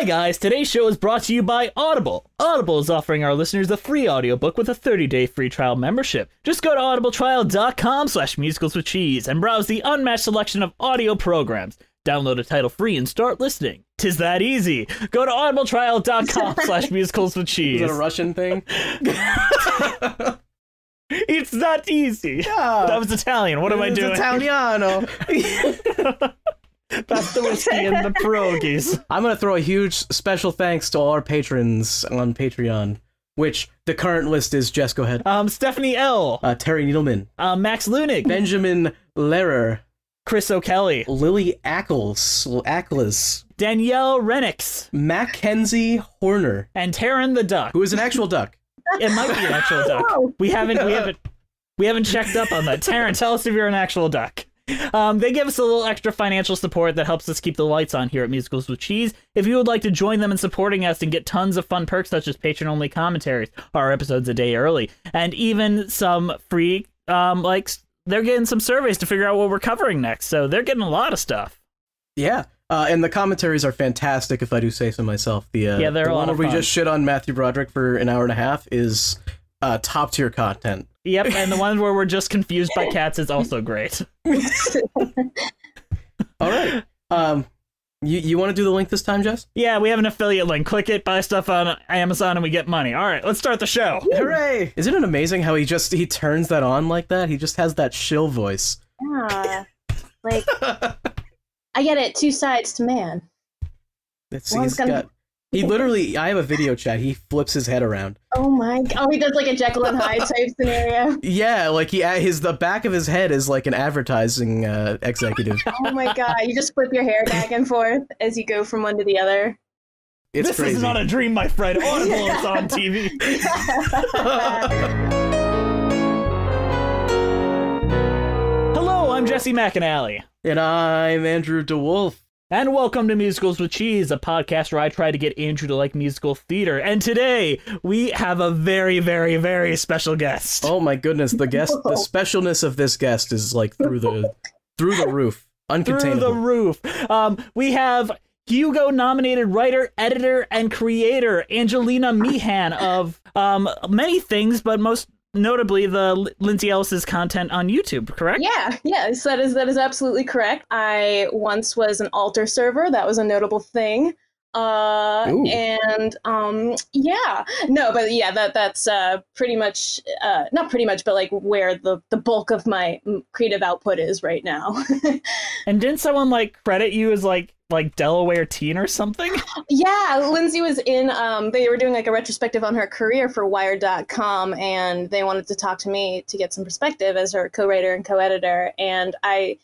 Hi guys, today's show is brought to you by Audible. Audible is offering our listeners a free audiobook with a 30-day free trial membership. Just go to audibletrial.com slash musicals with cheese and browse the unmatched selection of audio programs. Download a title free and start listening. Tis that easy. Go to audibletrial.com slash musicals with cheese. Is cheese. it a Russian thing? It's that easy. Yeah. That was Italian. What am I doing? Italiano. That's the whiskey and the pierogies. I'm gonna throw a huge special thanks to all our patrons on Patreon, which the current list is Jess. Go ahead. Um, Stephanie L, Uh, Terry Needleman, uh, Max Lunig, Benjamin Lehrer, Chris O'Kelly, Lily Ackles, Ackles, Danielle Renix, Mackenzie Horner, and Taryn the Duck. who is an actual duck. It might be an actual duck. We haven't we haven't we haven't checked up on that. Taryn, tell us if you're an actual duck. Um, they give us a little extra financial support that helps us keep the lights on here at Musicals with Cheese. If you would like to join them in supporting us and get tons of fun perks such as patron-only commentaries, our episodes a day early, and even some free, um, like they're getting some surveys to figure out what we're covering next. So they're getting a lot of stuff. Yeah. Uh, and the commentaries are fantastic, if I do say so myself. The uh, Yeah, they're the a lot one where we just shit on Matthew Broderick for an hour and a half is uh, top tier content. Yep, and the one where we're just confused by cats is also great. All right. Um, you you want to do the link this time, Jess? Yeah, we have an affiliate link. Click it, buy stuff on Amazon, and we get money. All right, let's start the show. Hooray! Isn't it amazing how he just he turns that on like that? He just has that shill voice. Yeah. Like, I get it. Two sides to man. It's, Well, he's gonna- got. He literally. I have a video chat. He flips his head around. Oh my! g- Oh, he does like a Jekyll and Hyde type scenario. Yeah, like he his the back of his head is like an advertising uh, executive. Oh my god! You just flip your hair back and forth as you go from one to the other. It's this crazy. is not a dream, my friend. Audible is on TV. Hello, I'm Jesse McAnally. and I'm Andrew DeWolf. And welcome to Musicals with Cheese, a podcast where I try to get Andrew to like musical theater. And today we have a very, very, very special guest. Oh my goodness, the guest, the specialness of this guest is like through the through the roof, Uncontained. through the roof. Um, we have Hugo nominated writer, editor, and creator Angelina Meehan of um, many things, but most notably the Lindsay Ellis's content on YouTube, correct? Yeah, yes, that is that is absolutely correct. I once was an altar server. That was a notable thing. Uh, Ooh. and um, yeah, no, but yeah, that that's uh pretty much uh not pretty much, but like where the the bulk of my mm, creative output is right now. And didn't someone like credit you as like like Delaware teen or something? Yeah, Lindsay was in. Um, they were doing like a retrospective on her career for Wired.com, and they wanted to talk to me to get some perspective as her co-writer and co-editor. And I,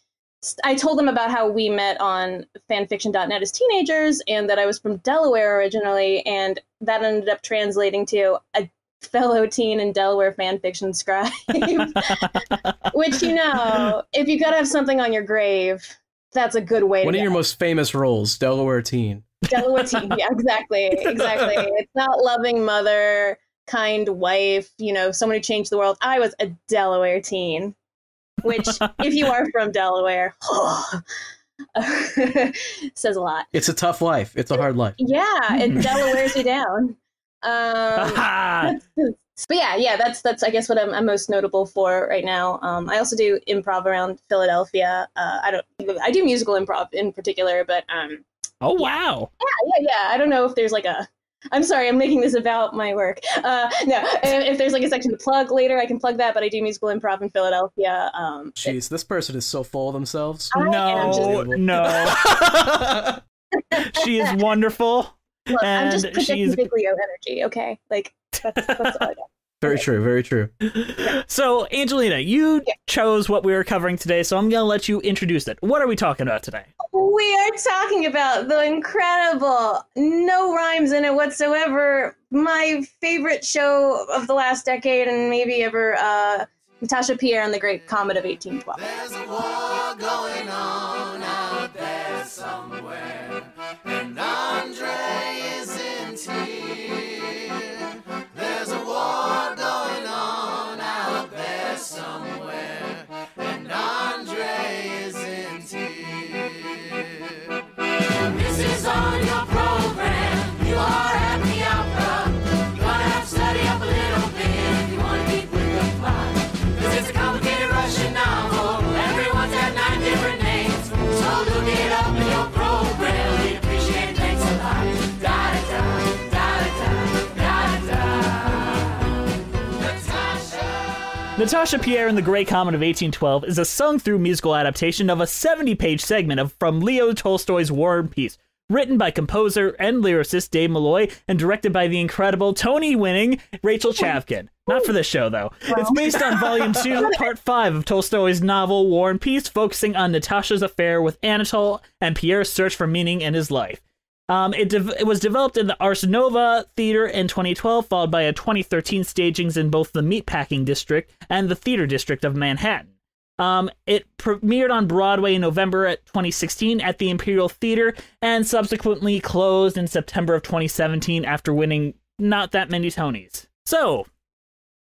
I told them about how we met on fanfiction.net as teenagers, and that I was from Delaware originally, and that ended up translating to a fellow teen and Delaware fanfiction scribe. Which you know, if you gotta have something on your grave, that's a good way One to of go. your most famous roles, Delaware teen. Delaware teen. Yeah, exactly. Exactly. It's not loving mother, kind wife, you know, someone who changed the world. I was a Delaware teen, which, if you are from Delaware, says a lot. It's a tough life. It's a hard life. Yeah, it Delaware's you down. Um, but yeah, yeah, that's that's I guess what I'm, I'm most notable for right now. Um, I also do improv around Philadelphia. Uh, I don't, I do musical improv in particular, but um, oh wow. Yeah, yeah, yeah. I don't know if there's like a. I'm sorry, I'm making this about my work. Uh, no, if if there's like a section to plug later, I can plug that. But I do musical improv in Philadelphia. Um, Jeez, this person is so full of themselves. I No, just- no. she is wonderful. look, I'm just And projecting she's- big Leo energy. Okay, like that's, that's all I got. Very true. Very true. So, Angelina, you Yeah. chose what we were covering today, so I'm going to let you introduce it. What are we talking about today? We are talking about the incredible, no rhymes in it whatsoever. My favorite show of the last decade and maybe ever. Uh, Natasha Pierre and the Great Comet of 1812. Natasha Pierre and the Great Comet of 1812 is a sung through musical adaptation of a 70 page segment of from Leo Tolstoy's War and Peace, written by composer and lyricist Dave Malloy and directed by the incredible Tony winning Rachel Chavkin. Not for this show, though. It's based on Volume 2, Part 5 of Tolstoy's novel War and Peace, focusing on Natasha's affair with Anatole and Pierre's search for meaning in his life. Um, it, de- it was developed in the Ars Nova Theater in 2012, followed by a 2013 stagings in both the Meatpacking District and the Theater District of Manhattan. Um, it premiered on Broadway in November at 2016 at the Imperial Theater and subsequently closed in September of 2017 after winning not that many Tonys. So,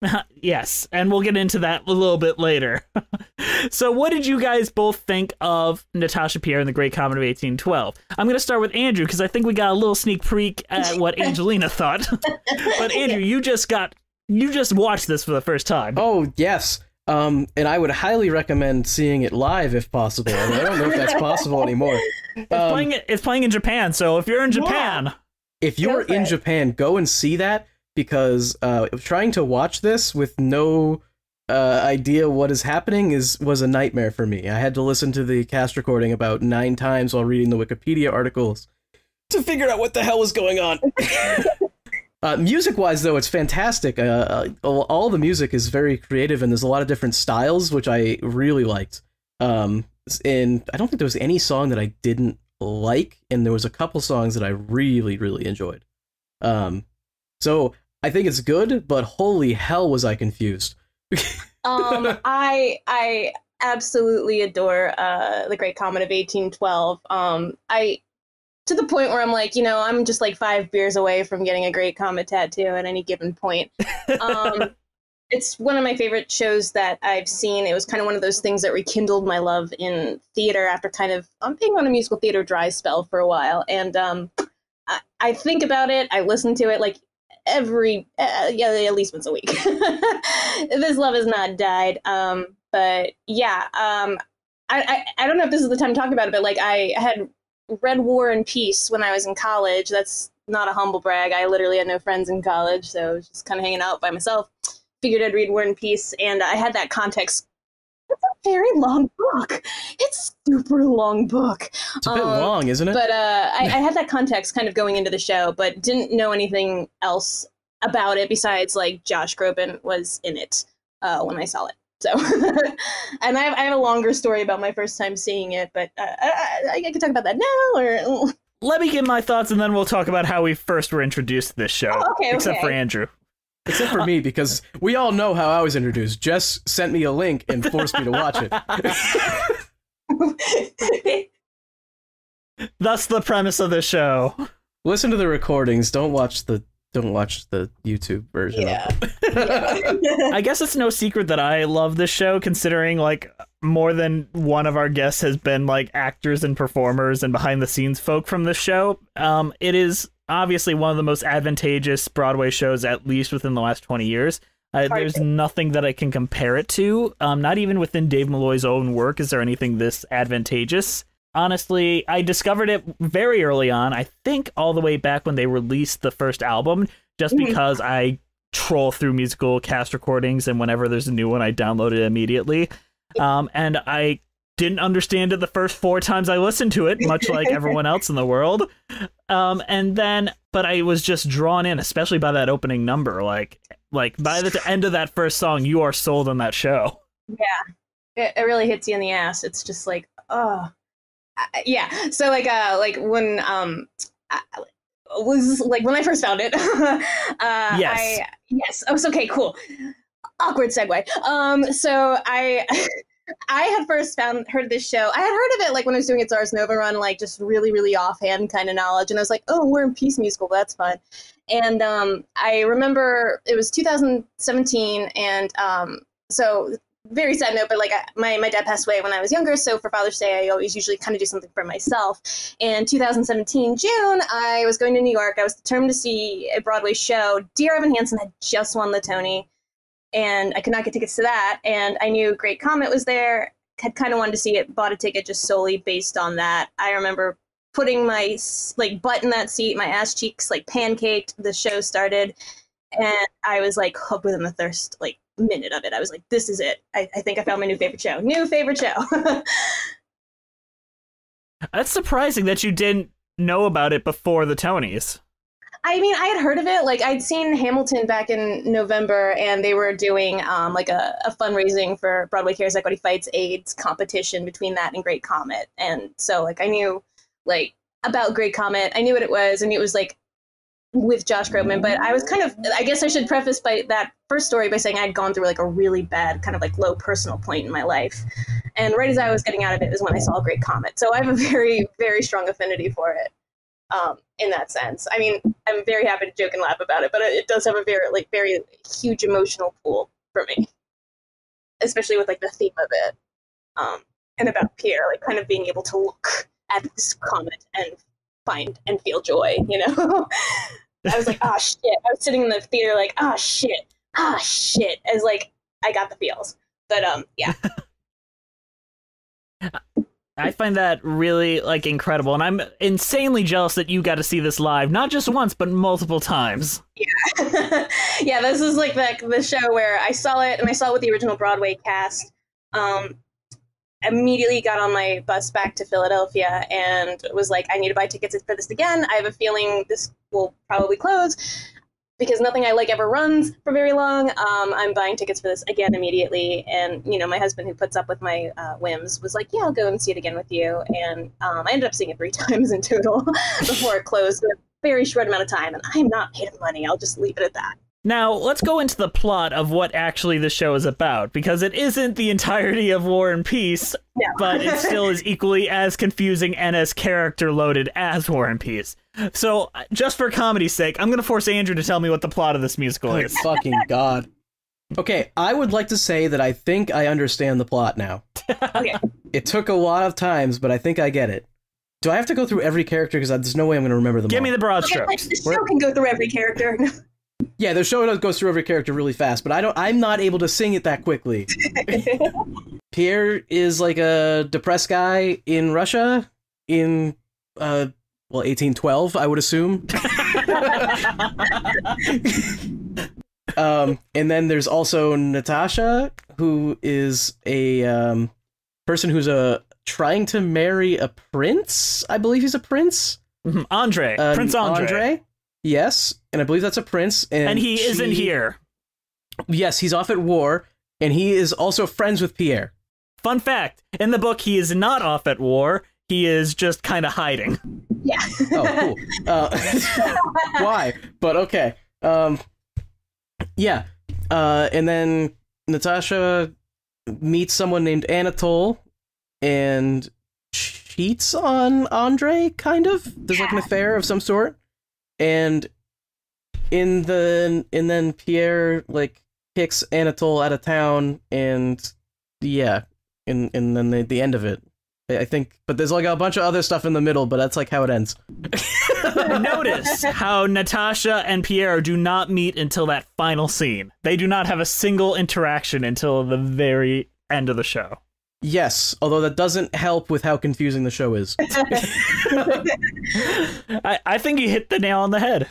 yes, and we'll get into that a little bit later. so, what did you guys both think of Natasha Pierre and the Great Comet of 1812? I'm going to start with Andrew because I think we got a little sneak peek at what Angelina thought. but Andrew, you just got you just watched this for the first time. Oh yes, um, and I would highly recommend seeing it live if possible. I, mean, I don't know if that's possible anymore. It's playing it's playing in Japan, so if you're in Japan, If you're in it. Japan, go and see that because uh, trying to watch this with no uh, idea what is happening is was a nightmare for me. I had to listen to the cast recording about nine times while reading the Wikipedia articles to figure out what the hell was going on. uh, music wise, though, it's fantastic. Uh, uh, all all the music is very creative, and there's a lot of different styles, which I really liked. Um, and I don't think there was any song that I didn't like, and there was a couple songs that I really, really enjoyed. Um, so I think it's good, but holy hell was I confused. um, I I absolutely adore uh, the Great Comet of 1812. Um, I to the point where I'm like, you know, I'm just like five beers away from getting a Great Comet tattoo at any given point. Um, it's one of my favorite shows that I've seen. It was kind of one of those things that rekindled my love in theater after kind of I'm being on a musical theater dry spell for a while. And um, I, I think about it, I listen to it like every uh, yeah at least once a week. This love has not died um but yeah um I, I i don't know if this is the time to talk about it but like i had read war and peace when i was in college. That's not a humble brag. I literally had no friends in college so I was just kind of hanging out by myself. Figured i'd read war and peace and i had that context it's a very long book it's a super long book It's a bit Um, long, isn't it? but uh, I, I had that context kind of going into the show, but didn't know anything else about it besides like Josh Groban was in it uh, when I saw it. So, and I have, I have a longer story about my first time seeing it, but uh, I, I, I can talk about that now. Or let me give my thoughts and then we'll talk about how we first were introduced to this show. Oh, okay, Except for. Andrew. Except for me, because we all know how I was introduced. Jess sent me a link and forced me to watch it. That's the premise of the show. Listen to the recordings. Don't watch the don't watch the YouTube version. yeah. Of. I guess it's no secret that I love this show, considering like more than one of our guests has been like actors and performers and behind the scenes folk from this show. Um, it is obviously one of the most advantageous Broadway shows, at least within the last twenty years. Uh, there's nothing that I can compare it to. Um, not even within Dave Malloy's own work is there anything this advantageous. Honestly, I discovered it very early on. I think all the way back when they released the first album, just Mhm. because I troll through musical cast recordings, and whenever there's a new one, I download it immediately. Um, and I didn't understand it the first four times I listened to it, much like everyone else in the world. Um, and then, but I was just drawn in, especially by that opening number. Like, like by the end of that first song, you are sold on that show. it, it really hits you in the ass. It's just like, oh, I- yeah. So like, uh, like when um, I, was like when I first found it. uh, Yes. I, yes. Oh, it's okay. Cool. Awkward segue. Um, so I. I had first found heard of this show. I had heard of it like when I was doing its Ars Nova run, like just really, really offhand kind of knowledge. And I was like, oh, War and Peace musical. That's fun. And um, I remember it was 2017, and um, so very sad note, but like I, my my dad passed away when I was younger, so for Father's Day, I always usually kind of do something for myself. And 2017 June, I was going to New York. I was determined to see a Broadway show. Dear Evan Hansen had just won the Tony, and I could not get tickets to that. And I knew Great Comet was there. Had kind of wanted to see it. Bought a ticket just solely based on that. I remember putting my like butt in that seat, my ass cheeks like pancaked. The show started, and I was like hooked within the first like minute of it. I was like, this is it. I, I think I found my new favorite show. New favorite show. That's surprising that you didn't know about it before the Tonys. I mean, I had heard of it. Like, I'd seen Hamilton back in November, and they were doing um, like a, a fundraising for Broadway Cares Equity Fights AIDS competition between that and Great Comet. And so, like, I knew like about Great Comet. I knew what it was. Knew it was like with Josh Groban. But I was kind of, I guess I should preface by that first story by saying I'd gone through like a really bad, kind of like low personal point in my life. And right as I was getting out of it was when I saw Great Comet. So I have a very, very strong affinity for it um, in that sense. I mean, I'm very happy to joke and laugh about it, but it does have a very like very huge emotional pool for me, especially with like the theme of it, um, and about Pierre, like kind of being able to look at this comet and find and feel joy. You know, I was like, ah, oh, shit. I was sitting in the theater like, ah, oh, shit, ah, oh, shit, as like I got the feels. But um, yeah. I find that really like incredible, and I'm insanely jealous that you got to see this live, not just once but multiple times. Yeah, yeah. This is like the the show where I saw it, and I saw it with the original Broadway cast. Um, immediately got on my bus back to Philadelphia and was like, I need to buy tickets for this again. I have a feeling this will probably close because nothing I like ever runs for very long. Um, I'm buying tickets for this again immediately, and you know, my husband who puts up with my uh, whims was like, "Yeah, I'll go and see it again with you." And um, I ended up seeing it three times in total before it closed in a very short amount of time. And I'm not paid money. I'll just leave it at that. Now, let's go into the plot of what actually the show is about, because it isn't the entirety of War and Peace, no. but it still is equally as confusing and as character loaded as War and Peace. So, just for comedy's sake, I'm going to force Andrew to tell me what the plot of this musical is. fucking God. Okay, I would like to say that I think I understand the plot now. okay. It took a lot of times, but I think I get it. Do I have to go through every character? Because there's no way I'm going to remember them. Give all. me the broad strokes. Okay, the show can go through every character. Yeah, the show goes through every character really fast, but I don't. I'm not able to sing it that quickly. Pierre is like a depressed guy in Russia in uh well 1812, I would assume. um, and then there's also Natasha, who is a um, person who's a trying to marry a prince. I believe he's a prince. Mm-hmm. Andre, um, Prince Andre. Andre. Yes, and I believe that's a prince. And, and he she... isn't here. Yes, he's off at war, and he is also friends with Pierre. Fun fact: in the book, he is not off at war. He is just kind of hiding. Yeah. oh, cool. Uh, why? But okay. Um, yeah. Uh, and then Natasha meets someone named Anatole and cheats on Andre, kind of. There's like an affair of some sort and in the and then Pierre like kicks Anatole out of town, and yeah, and and then the, the end of it. I think, but there's like a bunch of other stuff in the middle, but that's like how it ends. Notice how Natasha and Pierre do not meet until that final scene. They do not have a single interaction until the very end of the show. Yes, although that doesn't help with how confusing the show is. I, I think you hit the nail on the head.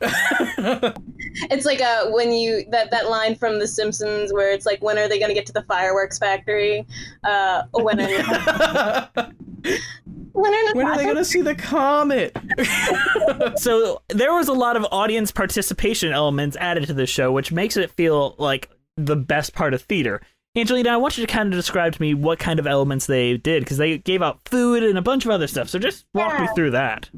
it's like a uh, when you that that line from The Simpsons where it's like, when are they going to get to the fireworks factory? Uh, when are when are, when are they going to see the comet? so there was a lot of audience participation elements added to the show, which makes it feel like the best part of theater Angelina, I want you to kind of describe to me what kind of elements they did because they gave out food and a bunch of other stuff. So just walk yeah. me through that.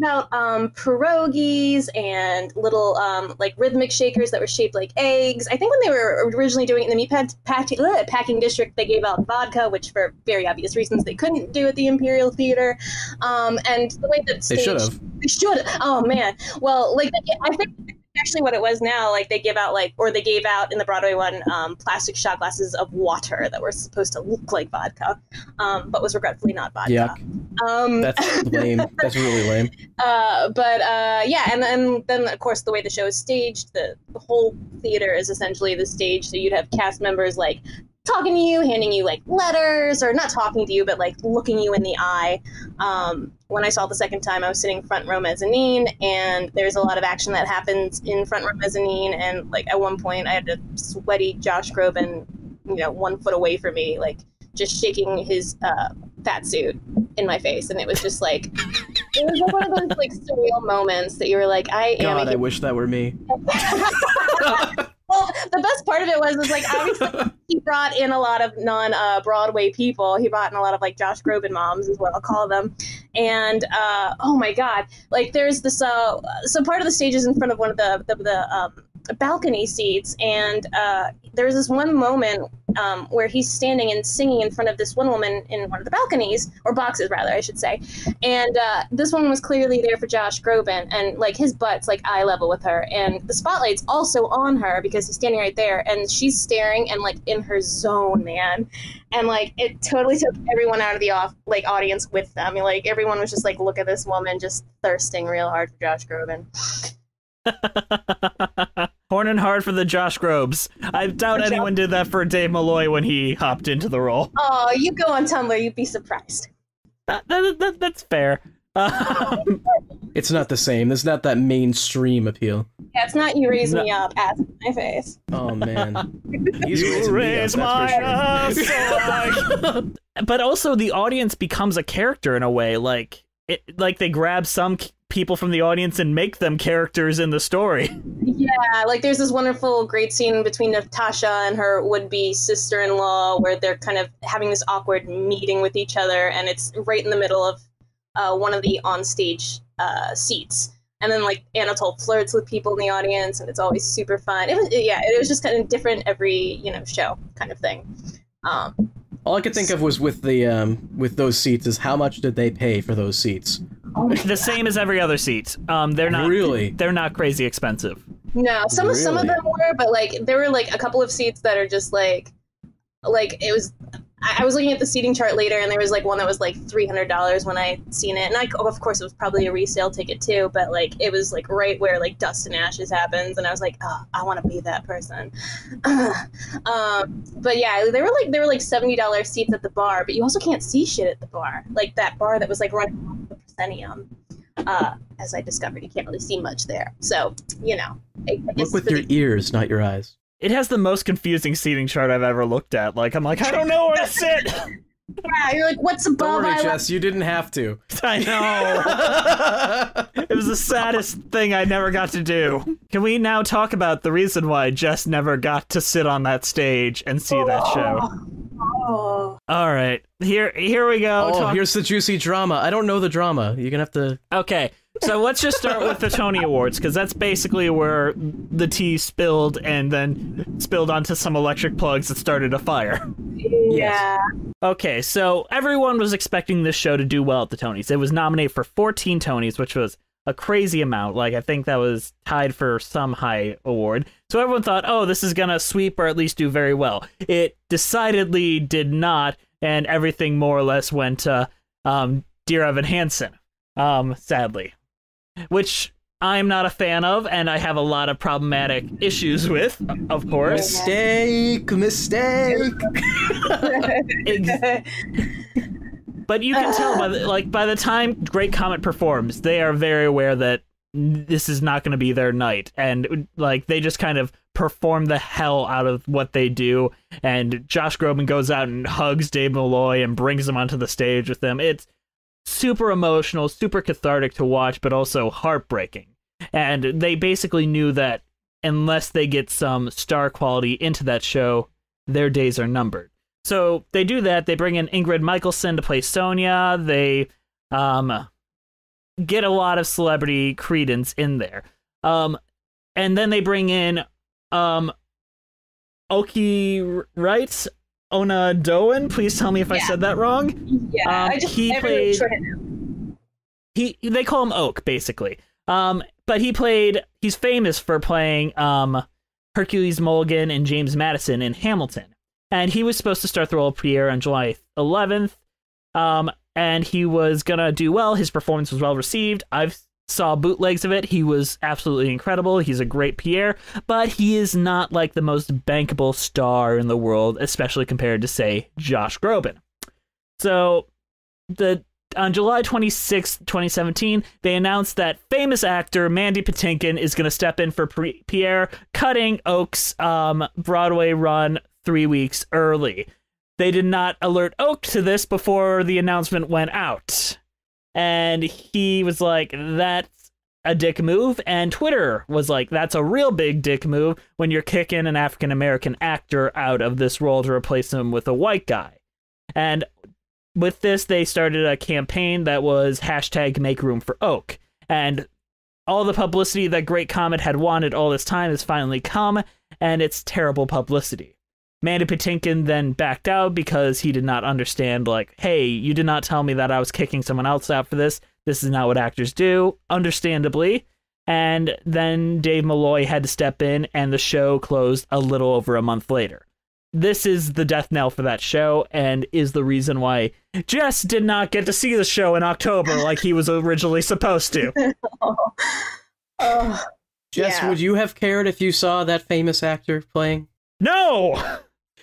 About um, pierogies and little um, like rhythmic shakers that were shaped like eggs. I think when they were originally doing it in the meat packing, packing district, they gave out vodka, which for very obvious reasons they couldn't do at the Imperial Theater. Um, and the way that they should have. They should. Oh man. Well, like I think actually what it was now. Like they give out like, or they gave out in the Broadway one, um, plastic shot glasses of water that were supposed to look like vodka, um, but was regretfully not vodka. Yuck. Um, That's lame. That's really lame. Uh, but uh, yeah, and then then of course the way the show is staged, the, the whole theater is essentially the stage. So you'd have cast members like talking to you, handing you like letters, or not talking to you, but like looking you in the eye. Um, when I saw it the second time, I was sitting front row mezzanine, and there's a lot of action that happens in front row mezzanine. And like at one point, I had a sweaty Josh Groban, you know, one foot away from me, like just shaking his uh, fat suit in my face, and it was just like it was one of those like surreal moments that you were like, I am. God, I wish that were me. well, the best part of it was, was like obviously he brought in a lot of non uh, Broadway people. He brought in a lot of like Josh Groban moms, is what I'll call them. And uh, oh my god, like there's this uh, so part of the stage is in front of one of the the, the um, balcony seats, and uh, there's this one moment um, where he's standing and singing in front of this one woman in one of the balconies or boxes, rather, I should say. And uh, this one was clearly there for Josh Groban, and like his butt's like eye level with her, and the spotlight's also on her because he's standing right there, and she's staring and like in her zone, man. And like it totally took everyone out of the off like audience with them. Like everyone was just like, look at this woman just thirsting real hard for Josh Groban. Horn and hard for the Josh Grobes. I doubt anyone did that for Dave Malloy when he hopped into the role. Oh, you go on Tumblr, you'd be surprised. That, that, that, that's fair. Um, It's not the same. There's not that mainstream appeal. Yeah, it's not you raise No. me up, ass in my face. Oh man, He's you raising me raise up, my that's for sure. ass so I- but also the audience becomes a character in a way. Like it, like they grab some c- people from the audience and make them characters in the story. Yeah, like there's this wonderful, great scene between Natasha and her would-be sister-in-law, where they're kind of having this awkward meeting with each other, and it's right in the middle of uh, one of the on-stage uh, seats. And then like Anatole flirts with people in the audience, and it's always super fun. It was yeah, it was just kind of different every you know show kind of thing. Um, All I could think of was with the um with those seats is how much did they pay for those seats? the same as every other seat. Um, they're not Really? They're not crazy expensive. No, some of some of them were, but like there were like a couple of seats that are just like, like it was. I I was looking at the seating chart later, and there was like one that was like three hundred dollars when I seen it, and I of course it was probably a resale ticket too, but like it was like right where like Dust and Ashes happens, and I was like, oh, I want to be that person. um, but yeah, there were like there were like seventy dollars seats at the bar, but you also can't see shit at the bar, like that bar that was like running off the proscenium. Uh, as I discovered, you can't really see much there, so you know. I, I Look with your ears, not your eyes. It has the most confusing seating chart I've ever looked at. Like I'm like I don't know where to sit. Yeah, you're like, what's above? Don't worry, eye Jess. You didn't have to. I know. It was the saddest thing I never got to do. Can we now talk about the reason why Jess never got to sit on that stage and see that show? Oh, All right, here here we go. Oh, Talk- here's the juicy drama. I don't know the drama. You're gonna have to. Okay, so let's just start with the Tony Awards because that's basically where the tea spilled and then spilled onto some electric plugs that started a fire. yeah. Okay, so everyone was expecting this show to do well at the Tonys. It was nominated for 14 Tonys, which was a crazy amount. Like, I think that was tied for some high award. So everyone thought, oh, this is going to sweep or at least do very well. It decidedly did not, and everything more or less went to um, Dear Evan Hansen, um, sadly. Which I'm not a fan of, and I have a lot of problematic issues with, of course. Mistake, mistake. Ex- But you can tell by the, like by the time Great Comet performs, they are very aware that this is not going to be their night, and like they just kind of perform the hell out of what they do. And Josh Groban goes out and hugs Dave Malloy and brings him onto the stage with them. It's super emotional, super cathartic to watch, but also heartbreaking. And they basically knew that unless they get some star quality into that show, their days are numbered. So they do that. They bring in Ingrid Michaelson to play Sonia. They um, get a lot of celebrity credence in there. Um, and then they bring in um, Oki Wright, Onaodowan. Please tell me if I said that wrong. Yeah, Um, I just he played- he they call him Oak basically. Um, but he played. He's famous for playing um Hercules Mulligan and James Madison in Hamilton, and he was supposed to start the role of Pierre on July 11th. Um, and he was gonna do well. His performance was well received. I've saw bootlegs of it. He was absolutely incredible. He's a great Pierre, but he is not like the most bankable star in the world, especially compared to say Josh Groban. So the on July 26, 2017, they announced that famous actor Mandy Patinkin is going to step in for Pierre, cutting Oak's um, Broadway run three weeks early. They did not alert Oak to this before the announcement went out. And he was like, that's a dick move. And Twitter was like, that's a real big dick move when you're kicking an African American actor out of this role to replace him with a white guy. And with this, they started a campaign that was hashtag make room for Oak. And all the publicity that Great Comet had wanted all this time has finally come, and it's terrible publicity. Mandy Patinkin then backed out because he did not understand, like, hey, you did not tell me that I was kicking someone else out for this. This is not what actors do, understandably. And then Dave Malloy had to step in, and the show closed a little over a month later. This is the death knell for that show, and is the reason why Jess did not get to see the show in October like he was originally supposed to. oh. Oh. Jess, Yeah. would you have cared if you saw that famous actor playing? No!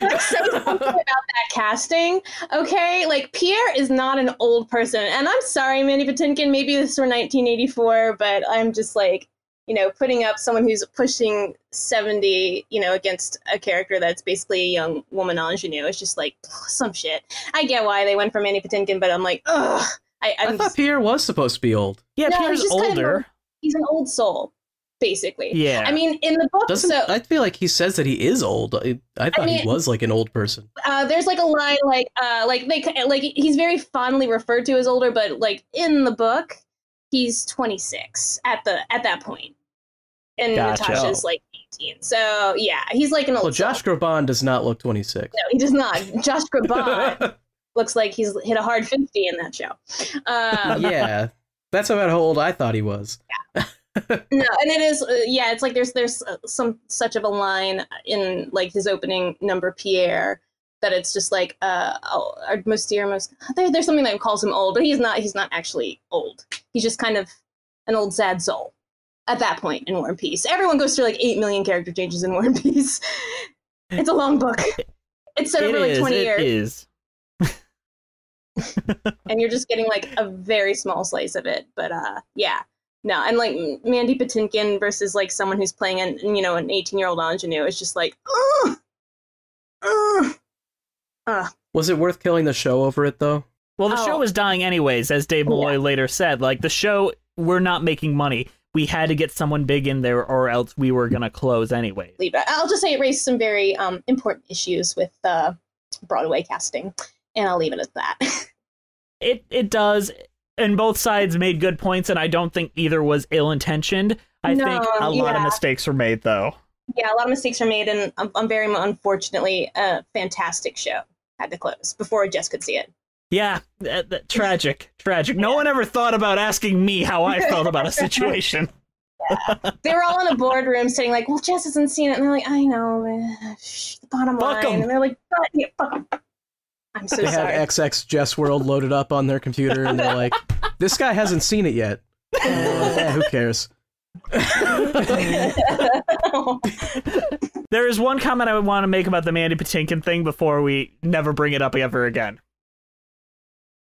Let's say something about that casting, okay? Like Pierre is not an old person, and I'm sorry, Mandy Patinkin. Maybe this were 1984, but I'm just like, you know, putting up someone who's pushing 70, you know, against a character that's basically a young woman ingenue. It's just like some shit. I get why they went for Mandy Patinkin, but I'm like, ugh. I, I I'm thought Pierre was supposed to be old. Yeah, No, Pierre's just kind of older. he's an old soul, basically. Yeah. I mean, in the book, Doesn't so I feel like he says that he is old? I, I thought mean- he was like an old person. uh, there's like a line like uh like they like he's very fondly referred to as older, but like in the book, he's 26 at the at that point, and Gotcha. Natasha's like 18. So yeah, he's like an old. Well, Josh soul. Groban does not look 26. No, he does not. Josh Groban looks like he's hit a hard 50 in that show. Um, yeah, that's about how old I thought he was. No and it is uh, yeah it's like there's there's uh, some such of a line in like his opening number pierre that it's just like uh oh, our most dear most there, there's something that calls him old but he's not he's not actually old. He's just kind of an old sad soul at that point in war and peace. Everyone goes through like 8 million character changes in war and peace. It's a long book. it's set over like 20 it years. is. and you're just getting like a very small slice of it. But uh, yeah, no, and like Mandy Patinkin versus like someone who's playing an you know an 18 year old ingenue is just like, ugh, ugh. Was it worth killing the show over it though? Well, the Oh. show was dying anyways, as Dave Malloy later said. Like, the show, we're not making money. We had to get someone big in there, or else we were going to close anyway. leave. I'll just say it raised some very um, important issues with uh, Broadway casting, and I'll leave it at that. It it does, and both sides made good points, and I don't think either was ill intentioned. I No, think a lot of mistakes were made, though. yeah, a lot of mistakes were made, and I'm very unfortunately, a fantastic show had to close before Jess could see it. Yeah, that, that- tragic, tragic. No one ever thought about asking me how I felt about a situation. they were all in a boardroom sitting like, well, Jess hasn't seen it. And they're like, I know, uh, the bottom Fuck line. 'em. And they're like, "God, yeah, fuck 'em." I'm so They sorry. had XX Jess World loaded up on their computer, and they're like, "This guy hasn't seen it yet." Eh, who cares? There is one comment I would want to make about the Mandy Patinkin thing before we never bring it up ever again.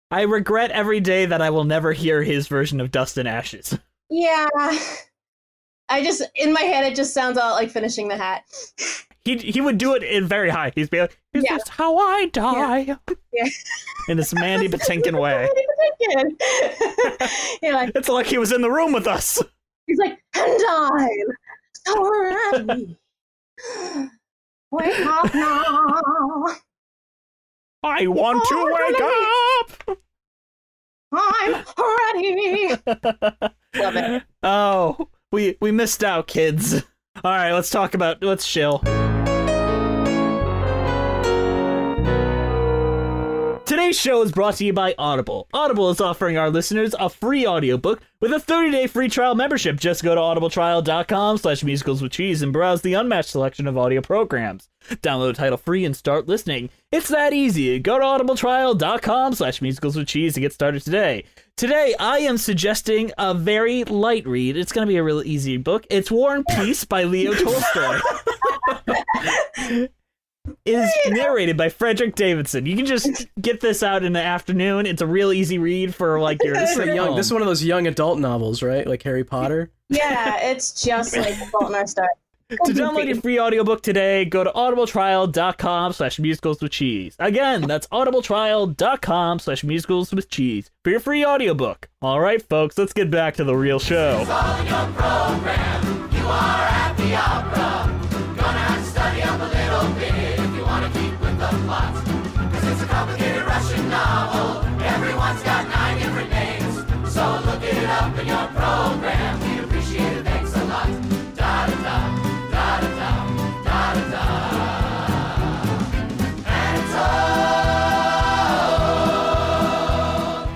I regret every day that I will never hear his version of Dust and Ashes. yeah. I just, in my head, it just sounds all like finishing the hat. He he would do it in very high. He'd be like, "Is Yeah. this how I die?" Yeah. In this Mandy Patinkin way. Mandy You're like, It's like he was in the room with us. he's like, and I'm. Wake up now. I want to wake up. I'm ready. Love it. Oh, we we missed out, kids. All right, let's talk about let's chill. Today's show is brought to you by Audible. Audible is offering our listeners a free audiobook with a 30-day free trial membership. Just go to audibletrial.com slash musicals with cheese and browse the unmatched selection of audio programs. Download the title free and start listening. It's that easy. Go to audibletrial.com slash musicals with cheese to get started today. Today, I am suggesting a very light read. It's going to be a really easy book. It's War and Peace by Leo Tolstoy. it is narrated by Frederick Davidson. You can just get this out in the afternoon. It's a real easy read for like your. This is, a young, home. this is one of those young adult novels, right? Like Harry Potter. Yeah, it's just like the Fault in Our Stars. To download your free audiobook today, go to audibletrial.com slash musicals with cheese. Again, that's audibletrial.com slash musicals with cheese for your free audiobook. All right, folks, let's get back to the real show. With the plot. Cause it's a complicated Russian novel. Everyone's got nine different names. So look it up in your program. We'd appreciate it. Thanks a lot. Da da da. Da da da. Da da da.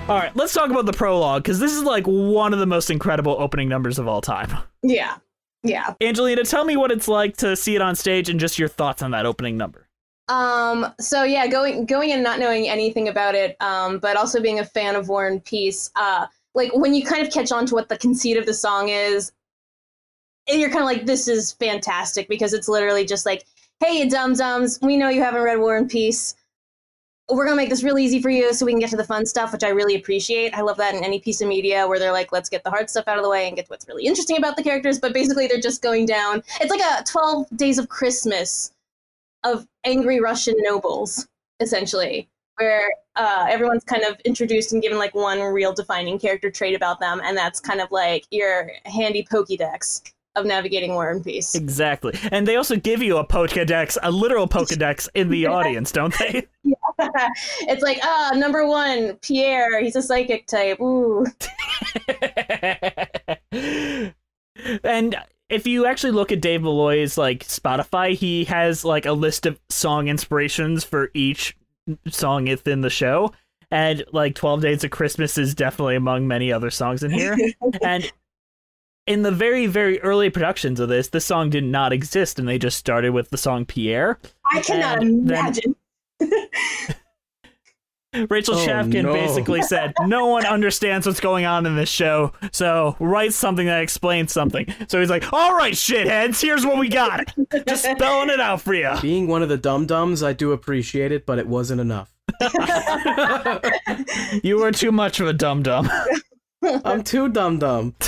All right, let's talk about the prologue because this is like one of the most incredible opening numbers of all time. Yeah, yeah. Angelina, tell me what it's like to see it on stage and just your thoughts on that opening number. Um, so yeah, going going in not knowing anything about it, um, but also being a fan of War and Peace, uh, like when you kind of catch on to what the conceit of the song is, and you're kind of like, this is fantastic because it's literally just like, hey, you dum dums, we know you haven't read War and Peace. We're gonna make this really easy for you so we can get to the fun stuff, which I really appreciate. I love that in any piece of media where they're like, let's get the hard stuff out of the way and get to what's really interesting about the characters. But basically, they're just going down. It's like a 12 Days of Christmas of angry Russian nobles, essentially, where uh, everyone's kind of introduced and given like one real defining character trait about them, and that's kind of like your handy Pokédex of navigating War and Peace. Exactly. And they also give you a Pokedex, a literal Pokedex in the audience, don't they? it's like, ah, number one, Pierre, he's a psychic type. Ooh. and if you actually look at Dave Malloy's like Spotify, he has like a list of song inspirations for each song within the show. And like 12 Days of Christmas is definitely among many other songs in here. and in the very, very early productions of this, the song did not exist, and they just started with the song Pierre. I cannot And then- imagine. Rachel Oh, Chavkin no. basically said, No one understands what's going on in this show, so write something that explains something. So he's like, All right, shitheads, here's what we got. Just spelling it out for you. Being one of the dum dums, I do appreciate it, but it wasn't enough. You were too much of a dum dum. I'm too dum dum.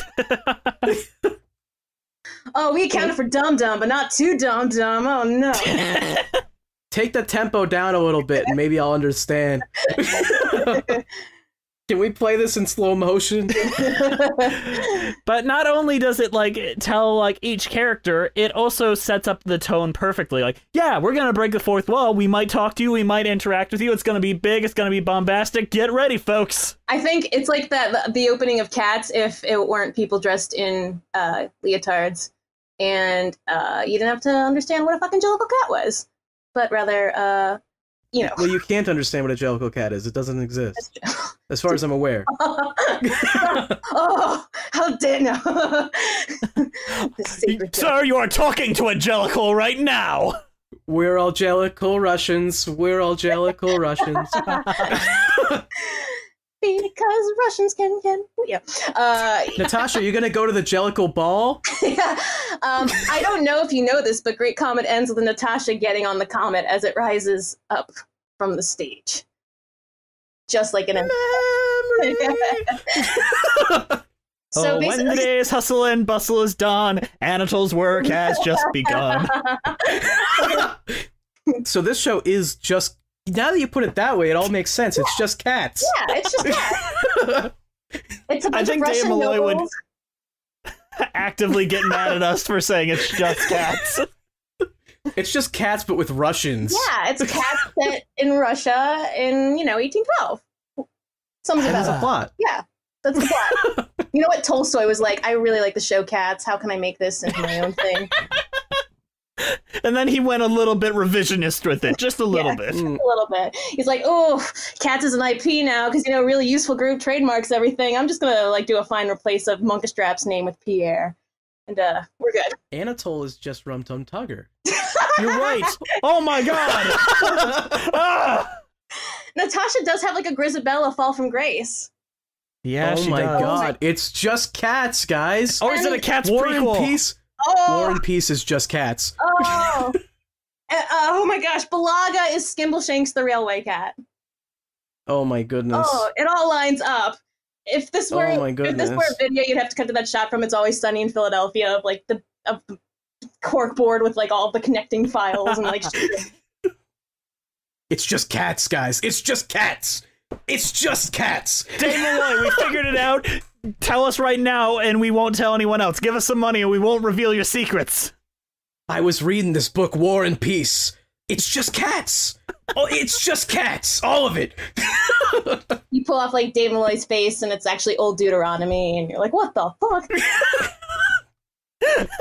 Oh, we accounted for Dum Dum, but not too Dum Dum. Oh, no. Take the tempo down a little bit, and maybe I'll understand. Can we play this in slow motion? But not only does it like tell like each character, it also sets up the tone perfectly. Like, yeah, we're gonna break the fourth wall. We might talk to you. We might interact with you. It's gonna be big. It's gonna be bombastic. Get ready, folks. I think it's like that the opening of Cats if it weren't people dressed in uh, leotards, and uh, you didn't have to understand what a fucking Jellicle cat was, but rather, uh, you know. well, you can't understand what a Jellicle cat is. It doesn't exist, as far as I'm aware. oh, how dare no! Sir, you are talking to a Jellicle right now. We're all Jellicle Russians. We're all Jellicle Russians. Because Russians can can yeah. Uh, Natasha, you gonna go to the Jellicle ball? yeah. Um, I don't know if you know this, but Great Comet ends with Natasha getting on the comet as it rises up from the stage, just like an. so oh, when the day's hustle and bustle is done, Anatole's work has just begun. So this show is just. Now that you put it that way, it all makes sense. It's just cats. yeah, it's just cats. It's a bunch think of Dave Russian Malloy would- Actively get mad at us for saying it's just cats. It's just cats, but with Russians. Yeah, it's cats set in Russia in you know 1812. Something That is about a plot. Yeah, that's the plot. you know what Tolstoy was like? I really like the show Cats. How can I make this into my own thing? And then he went a little bit revisionist with it, just a little Yeah. bit. A little bit. He's like, oh, Cats is an IP now because you know really useful group trademarks everything. I'm just gonna like do a fine replace of Munkustrap's name with Pierre, and uh, we're good. Anatole is just Rum Tum Tugger. You're right. Oh my god. Ah! Natasha does have like a Grizabella fall from grace. Yeah, oh she my does. god, it's just cats, guys. Or is it a cat's War prequel? and Peace. Oh, War and Peace is just cats. oh. Uh, oh my gosh, Balaga is Skimbleshanks the railway cat. Oh my goodness. Oh, it all lines up. If this were Oh if this were a video, you'd have to cut to that shot from It's Always Sunny in Philadelphia of like the of the cork board with like all the connecting files and like It's just cats, guys. It's just cats. It's just cats. Dave Malloy, we figured it out. Tell us right now, and we won't tell anyone else. Give us some money, and we won't reveal your secrets. I was reading this book, War and Peace. It's just cats. Oh, it's just cats. All of it. you pull off like Dave Malloy's face and it's actually old Deuteronomy and you're like, what the fuck?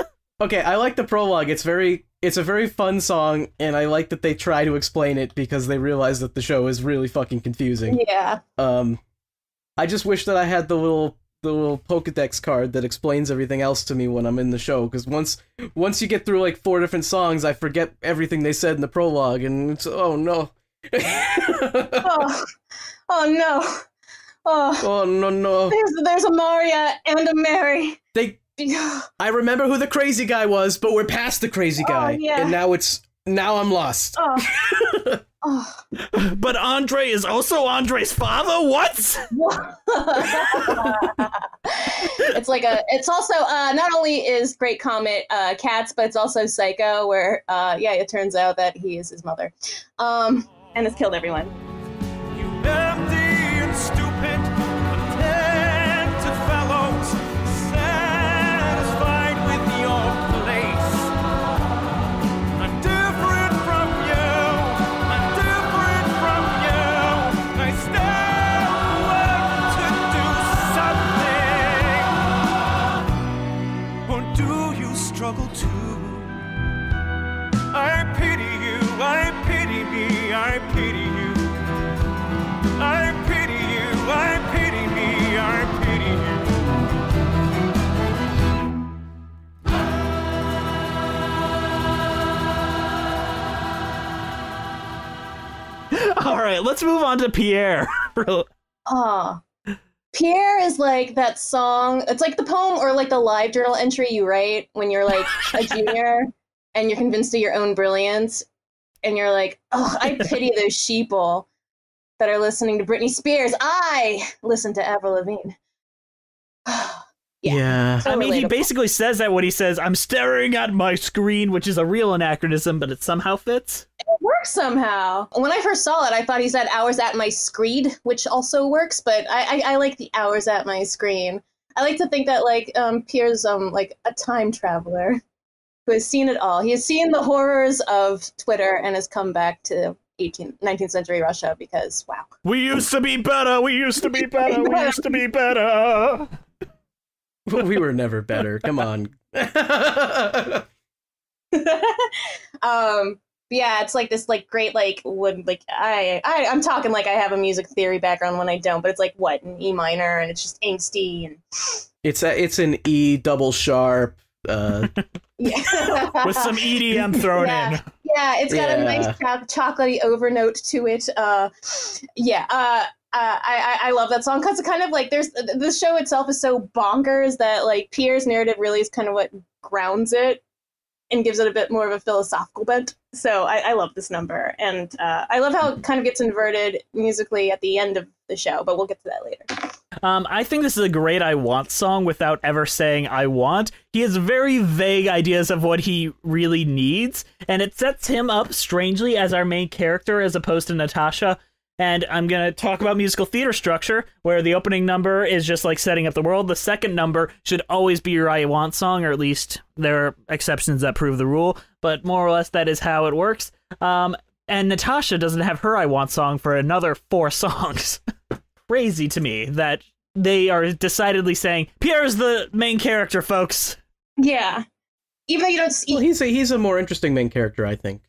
Okay, I like the prologue. It's very it's a very fun song, and I like that they try to explain it because they realize that the show is really fucking confusing. yeah. Um I just wish that I had the little the little Pokedex card that explains everything else to me when I'm in the show. Because once once you get through like four different songs, I forget everything they said in the prologue, and it's oh no. Oh, oh no. Oh, oh no no. there's there's a Maria and a Mary. They Oh, I remember who the crazy guy was, but we're past the crazy oh, guy, yeah. and now it's now I'm lost. oh. But Andre is also Andre's father? What? it's like a it's also uh not only is great comet uh cats but it's also psycho where uh yeah it turns out that he is his mother um and has killed everyone right, let's move on to Pierre. oh pierre is like that song it's like the poem or like the live journal entry you write when you're like a junior and you're convinced of your own brilliance and you're like oh i pity those sheeple that are listening to britney spears. I listen to avril lavigne Yeah. yeah. So I mean, he basically says that when he says, I'm staring at my screen, which is a real anachronism, but it somehow fits. It works somehow. When I first saw it, I thought he said hours at my screed, which also works, but I, I, I like the hours at my screen. I like to think that like um, Pierre's um like a time traveler who has seen it all. He has seen the horrors of Twitter and has come back to 18th, 19th century Russia because wow. We used to be better. We used to be better. We used to be better. We were never better. Come on. um yeah it's like this like great like would like I, I i'm talking like i have a music theory background when i don't but it's like what an e minor and it's just angsty and it's a, it's an E double sharp. Uh, yeah With some EDM thrown Yeah. in. yeah it's got a nice cho- chocolatey overnote to it uh yeah uh uh, I, I love that song because it kind of like there's the show itself is so bonkers that like Pierre's narrative really is kind of what grounds it and gives it a bit more of a philosophical bent. So I, I love this number, and uh, I love how it kind of gets inverted musically at the end of the show. But we'll get to that later. Um, I think this is a great I Want song without ever saying I want. He has very vague ideas of what he really needs, and it sets him up strangely as our main character as opposed to Natasha. And I'm going to talk about musical theater structure, where the opening number is just like setting up the world. The second number should always be your I Want song, or at least there are exceptions that prove the rule, but more or less that is how it works. Um, and Natasha doesn't have her I Want song for another four songs. Crazy to me that they are decidedly saying Pierre's the main character, folks. Yeah, even though you don't see. well, he's a he's a more interesting main character, I think.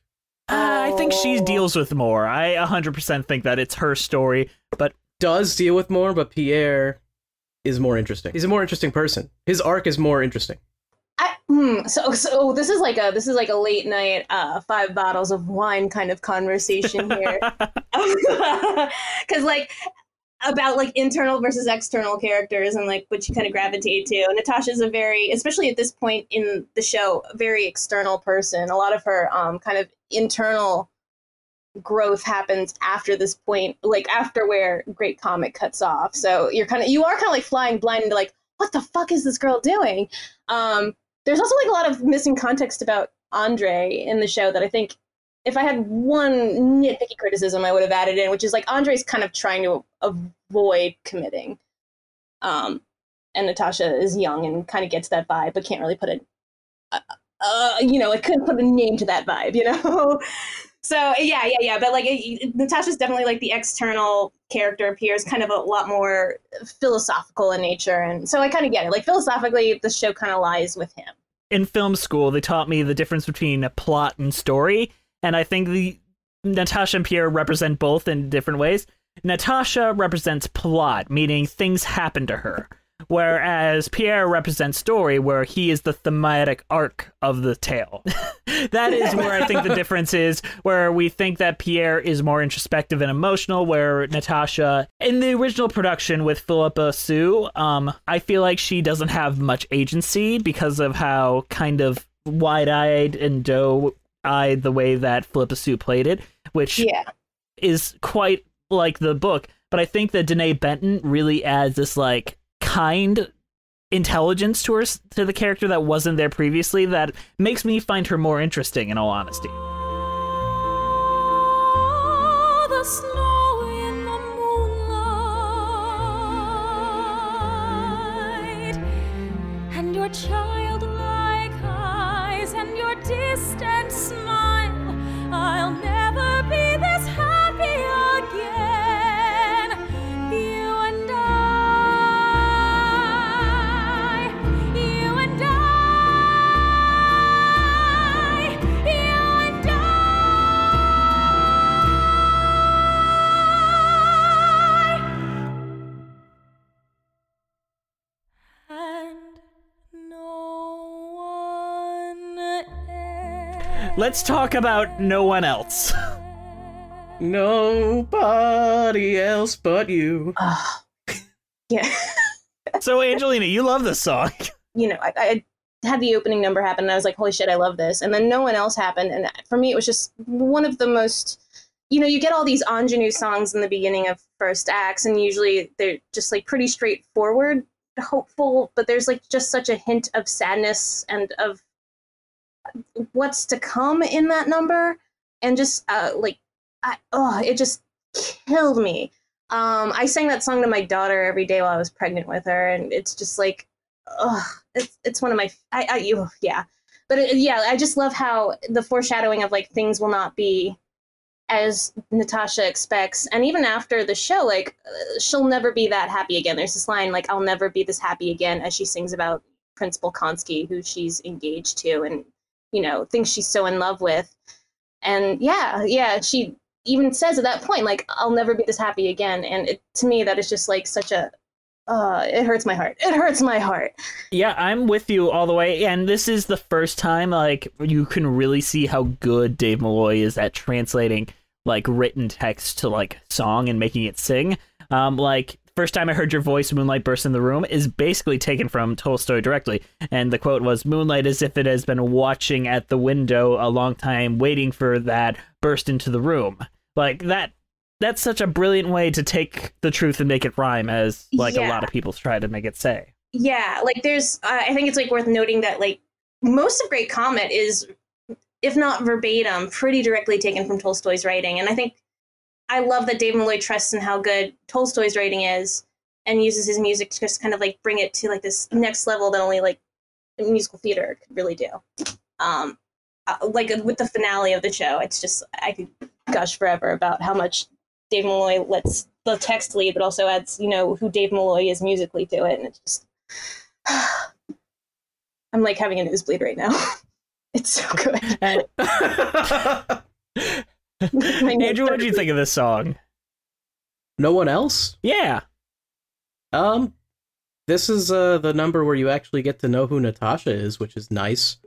Uh, I think she Oh. deals with more. I 100% think that it's her story, but Does deal with more, but Pierre is more interesting. He's a more interesting person. His arc is more interesting. I, hmm, so so this is like a this is like a late night uh five bottles of wine kind of conversation here because like about like internal versus external characters and like what you kind of gravitate to. Natasha's a very, especially at this point in the show, a very external person. A lot of her um, kind of internal growth happens after this point, like after where Great Comet cuts off. So you're kind of you are kind of like flying blind into like what the fuck is this girl doing? Um, there's also like a lot of missing context about Andre in the show that I think if I had one nitpicky criticism, I would have added in, which is like Andre's kind of trying to avoid committing. Um, and Natasha is young and kind of gets that vibe, but can't really put a, uh, you know, it couldn't put a name to that vibe, you know. so yeah, yeah, yeah. But like, it, Natasha's definitely like the external character appears kind of a lot more philosophical in nature, and so I kind of get it. Like philosophically, the show kind of lies with him. In film school, they taught me the difference between plot and story, and I think the Natasha and Pierre represent both in different ways. Natasha represents plot, meaning things happen to her, whereas Pierre represents story, where he is the thematic arc of the tale. that is where I think the difference is, where we think that Pierre is more introspective and emotional, where Natasha, in the original production with Philippa Soo, um, I feel like she doesn't have much agency because of how kind of wide-eyed and doe-eyed the way that Philippa Soo played it, which Yeah. is quite like the book, but I think that Denée Benton really adds this like kind intelligence to her to the character that wasn't there previously that makes me find her more interesting in all honesty. Oh, Let's talk about no one else. Nobody else but you. Yeah. so Angelina, you love this song. you know, I, I had the opening number happen, and I was like, "Holy shit, I love this!" And then no one else happened, and for me, it was just one of the most. You know, you get all these ingenue songs in the beginning of first acts, and usually they're just like pretty straightforward, hopeful, but there's like just such a hint of sadness and of what's to come in that number, and just uh, like, I, oh, it just killed me. Um, I sang that song to my daughter every day while I was pregnant with her, and it's just like, oh it's it's one of my I, I you yeah, but it, yeah, I just love how the foreshadowing of like things will not be as Natasha expects, and even after the show, like uh, she'll never be that happy again. There's this line like, "I'll never be this happy again," as she sings about Prince Bolkonsky, who she's engaged to, and you know thinks she's so in love with, and yeah, yeah, she even says at that point like, "I'll never be this happy again," and it, to me that is just like such a uh, it hurts my heart. It hurts my heart. Yeah, I'm with you all the way. And this is the first time like you can really see how good Dave Malloy is at translating like written text to like song and making it sing. Um, like first time I heard your voice, "Moonlight burst in the room," is basically taken from Tolstoy directly, and the quote was, "Moonlight as if it has been watching at the window a long time, waiting for that burst into the room." Like that. That's such a brilliant way to take the truth and make it rhyme, as like a lot of people try to make it say. Yeah, like there's, uh, I think it's like worth noting that like most of Great Comet is, if not verbatim, pretty directly taken from Tolstoy's writing, and I think I love that Dave Malloy trusts in how good Tolstoy's writing is, and uses his music to just kind of like bring it to like this next level that only like musical theater could really do. Um, uh, like with the finale of the show, it's just I could gush forever about how much Dave Malloy lets the text lead, but also adds you know who Dave Malloy is musically to it, and it's just I'm like having a nosebleed right now. It's so good. And My Andrew, what notes do you think of this song? no one else? Yeah. Um, this is uh the number where you actually get to know who Natasha is, which is nice,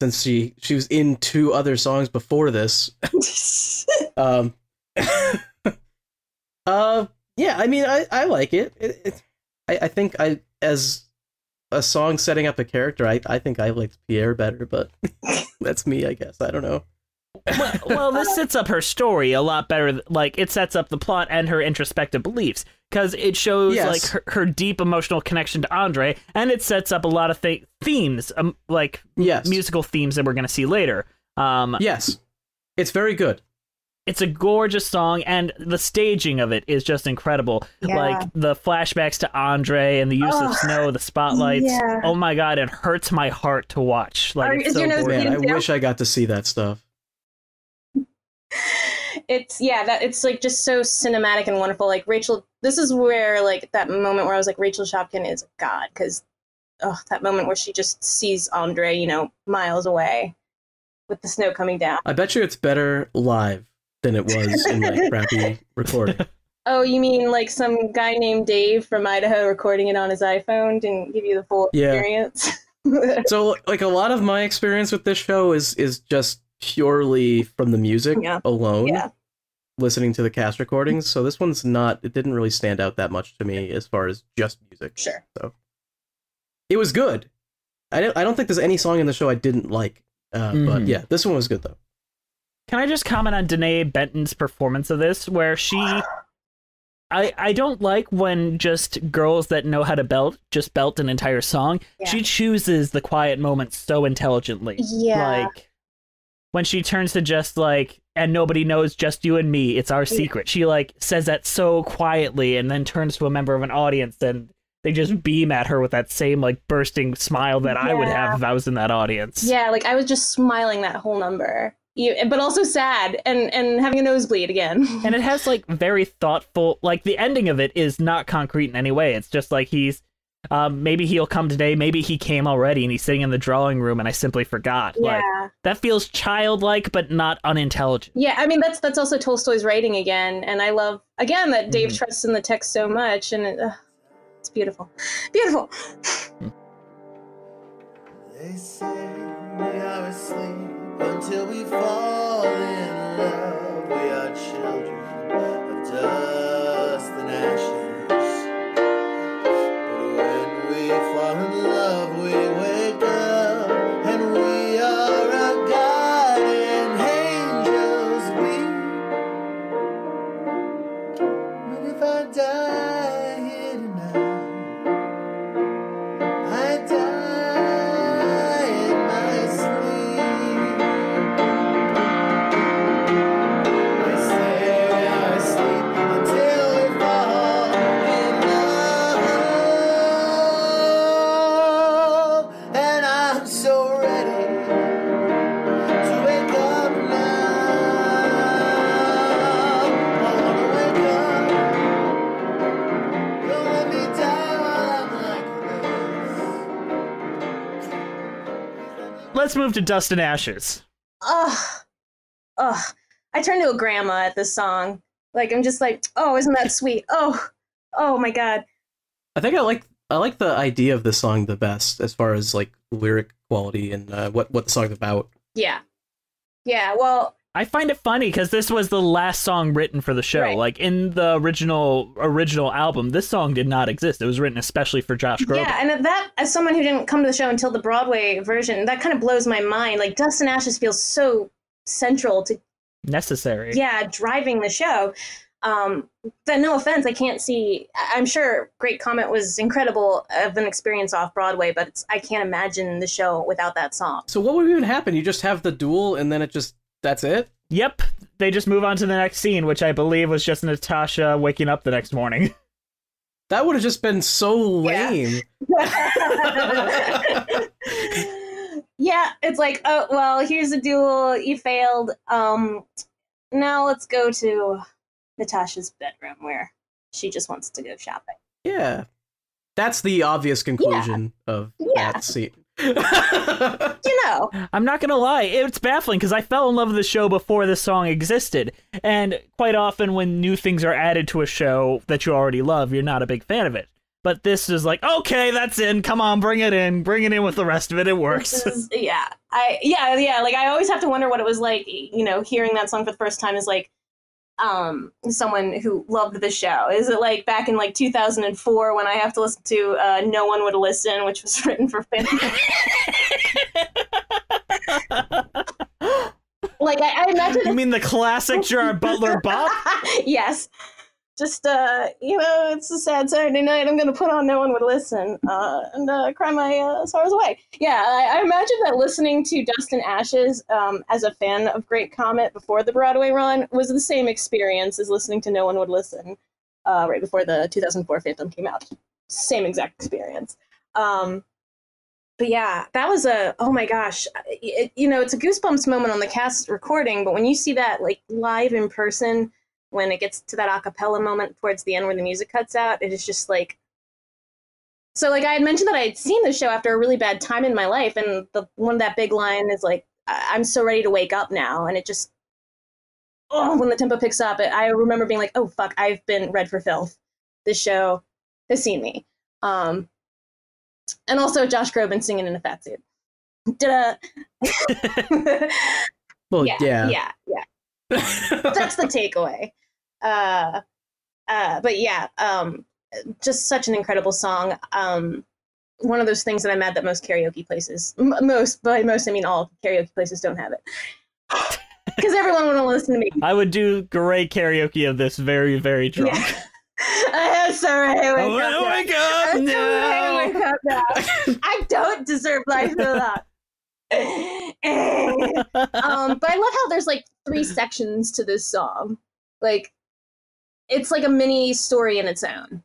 since she she was in two other songs before this. Um, uh, Yeah, I mean, I, I like it. it, it I, I think I as a song setting up a character, I, I think I liked Pierre better, but that's me, I guess. I don't know. Well, well, this sets up her story a lot better. Like it sets up the plot and her introspective beliefs because it shows Yes. like her, her deep emotional connection to Andre, and it sets up a lot of th- themes, um, like Yes. musical themes that we're going to see later. Um, Yes. It's very good. it's a gorgeous song, and the staging of it is just incredible. Yeah. Like the flashbacks to Andre and the use of snow, the spotlights. Yeah. Oh my god, it hurts my heart to watch. Like Are- it's so your gorgeous. Man, I wish I got to see that stuff. It's yeah that it's like just so cinematic and wonderful like rachel this is where like that moment where i was like rachel Chavkin is god because oh that moment where she just sees andre you know miles away with the snow coming down I bet you it's better live than it was in like crappy recording. oh you mean like some guy named dave from idaho recording it on his iphone didn't give you the full Yeah. experience So like a lot of my experience with this show is is just purely from the music Yeah. alone. Yeah. Listening to the cast recordings. So this one's not it didn't really stand out that much to me as far as just music. sure So It was good. I don't I don't think there's any song in the show I didn't like. Uh, but Mhm. yeah, this one was good though. Can I just comment on Denée Benton's performance of this, where she, I I don't like when just girls that know how to belt just belt an entire song. Yeah. She chooses the quiet moments so intelligently. yeah Like when she turns to just like, and nobody knows, just you and me. It's our secret. She like says that so quietly, and then turns to a member of an audience and. They just beam at her with that same like bursting smile that I would have if I was in that audience. yeah like i was just smiling that whole number but also sad and and having a nosebleed again and it has like very thoughtful like the ending of it is not concrete in any way it's just like he's um maybe he'll come today maybe he came already and he's sitting in the drawing room and i simply forgot like yeah that feels childlike but not unintelligent Yeah, I mean that's that's also Tolstoy's writing again, and I love again that Dave trusts in the text so much, and it, uh, it's beautiful, beautiful. They say we are asleep until we fall in love. We are children of dust and ashes. We let's move to dust and ashes Ugh, ugh. I turn to a grandma at this song. Like I'm just like, oh, isn't that sweet? Oh, oh my god. I think I like I like the idea of the song the best as far as like lyric quality and uh, what what the song's about. Yeah, yeah. Well, i find it funny because this was the last song written for the show Right. like in the original original album this song did not exist it was written especially for josh groban yeah, and that as someone who didn't come to the show until the Broadway version, that kind of blows my mind. Like Dust and Ashes feels so central to necessary yeah driving the show um then no offense i can't see I- i'm sure great comet was incredible of an experience off broadway but it's, i can't imagine the show without that song So what would even happen? You just have the duel and then it just that's it? Yep. They just move on to the next scene, which I believe was just Natasha waking up the next morning. That would have just been so lame. yeah it's like oh well here's a duel you failed um now let's go to natasha's bedroom where she just wants to go shopping Yeah. That's the obvious conclusion of Yeah. that scene. You know I'm not gonna lie, it's baffling because I fell in love with the show before this song existed, and quite often when new things are added to a show that you already love, you're not a big fan of it. But this is like, okay, that's in. Come on, bring it in. Bring it in with the rest of it. It works. Is- yeah, I yeah yeah like I always have to wonder what it was like. You know, hearing that song for the first time is like, um someone who loved the show? Is it like back in like 2004 when I have to listen to uh, No One Would Listen, which was written for fans? like I, I imagine You mean the classic Gerard Butler bop? yes. Just uh, you know, it's a sad Saturday night. I'm gonna put on No One Would Listen uh, and uh, cry my uh, sorrows away. Yeah, I, I imagine that listening to Dust and Ashes um, as a fan of Great Comet before the Broadway run was the same experience as listening to No One Would Listen uh, right before the 2004 Phantom came out. Same exact experience. Um, but yeah, that was a oh my gosh, it, you know, it's a goosebumps moment on the cast recording, but when you see that like live in person, when it gets to that a cappella moment towards the end where the music cuts out, it is just like. So like I had mentioned that I had seen the show after a really bad time in my life, and the one of that big line is like, "I- "I'm so ready to wake up now," and it just. Oh, when the tempo picks up, it, I remember being like, "Oh fuck, I've been read for filth. This show has seen me." Um, and also Josh Groban singing in a fat suit. Da. Well, yeah, yeah. yeah, yeah. That's the takeaway. Uh, uh, but yeah, um, just such an incredible song. Um, one of those things that I'm mad that most karaoke places, m- most by most I mean all karaoke places don't have it, because everyone would want to listen to me. I would do great karaoke of this very, very drunk. Yeah. I'm sorry. I wake Oh, up now. wake up now. sorry, I wake up now. I don't deserve life long. um, but I love how there's like three sections to this song. Like, it's like a mini story in its own.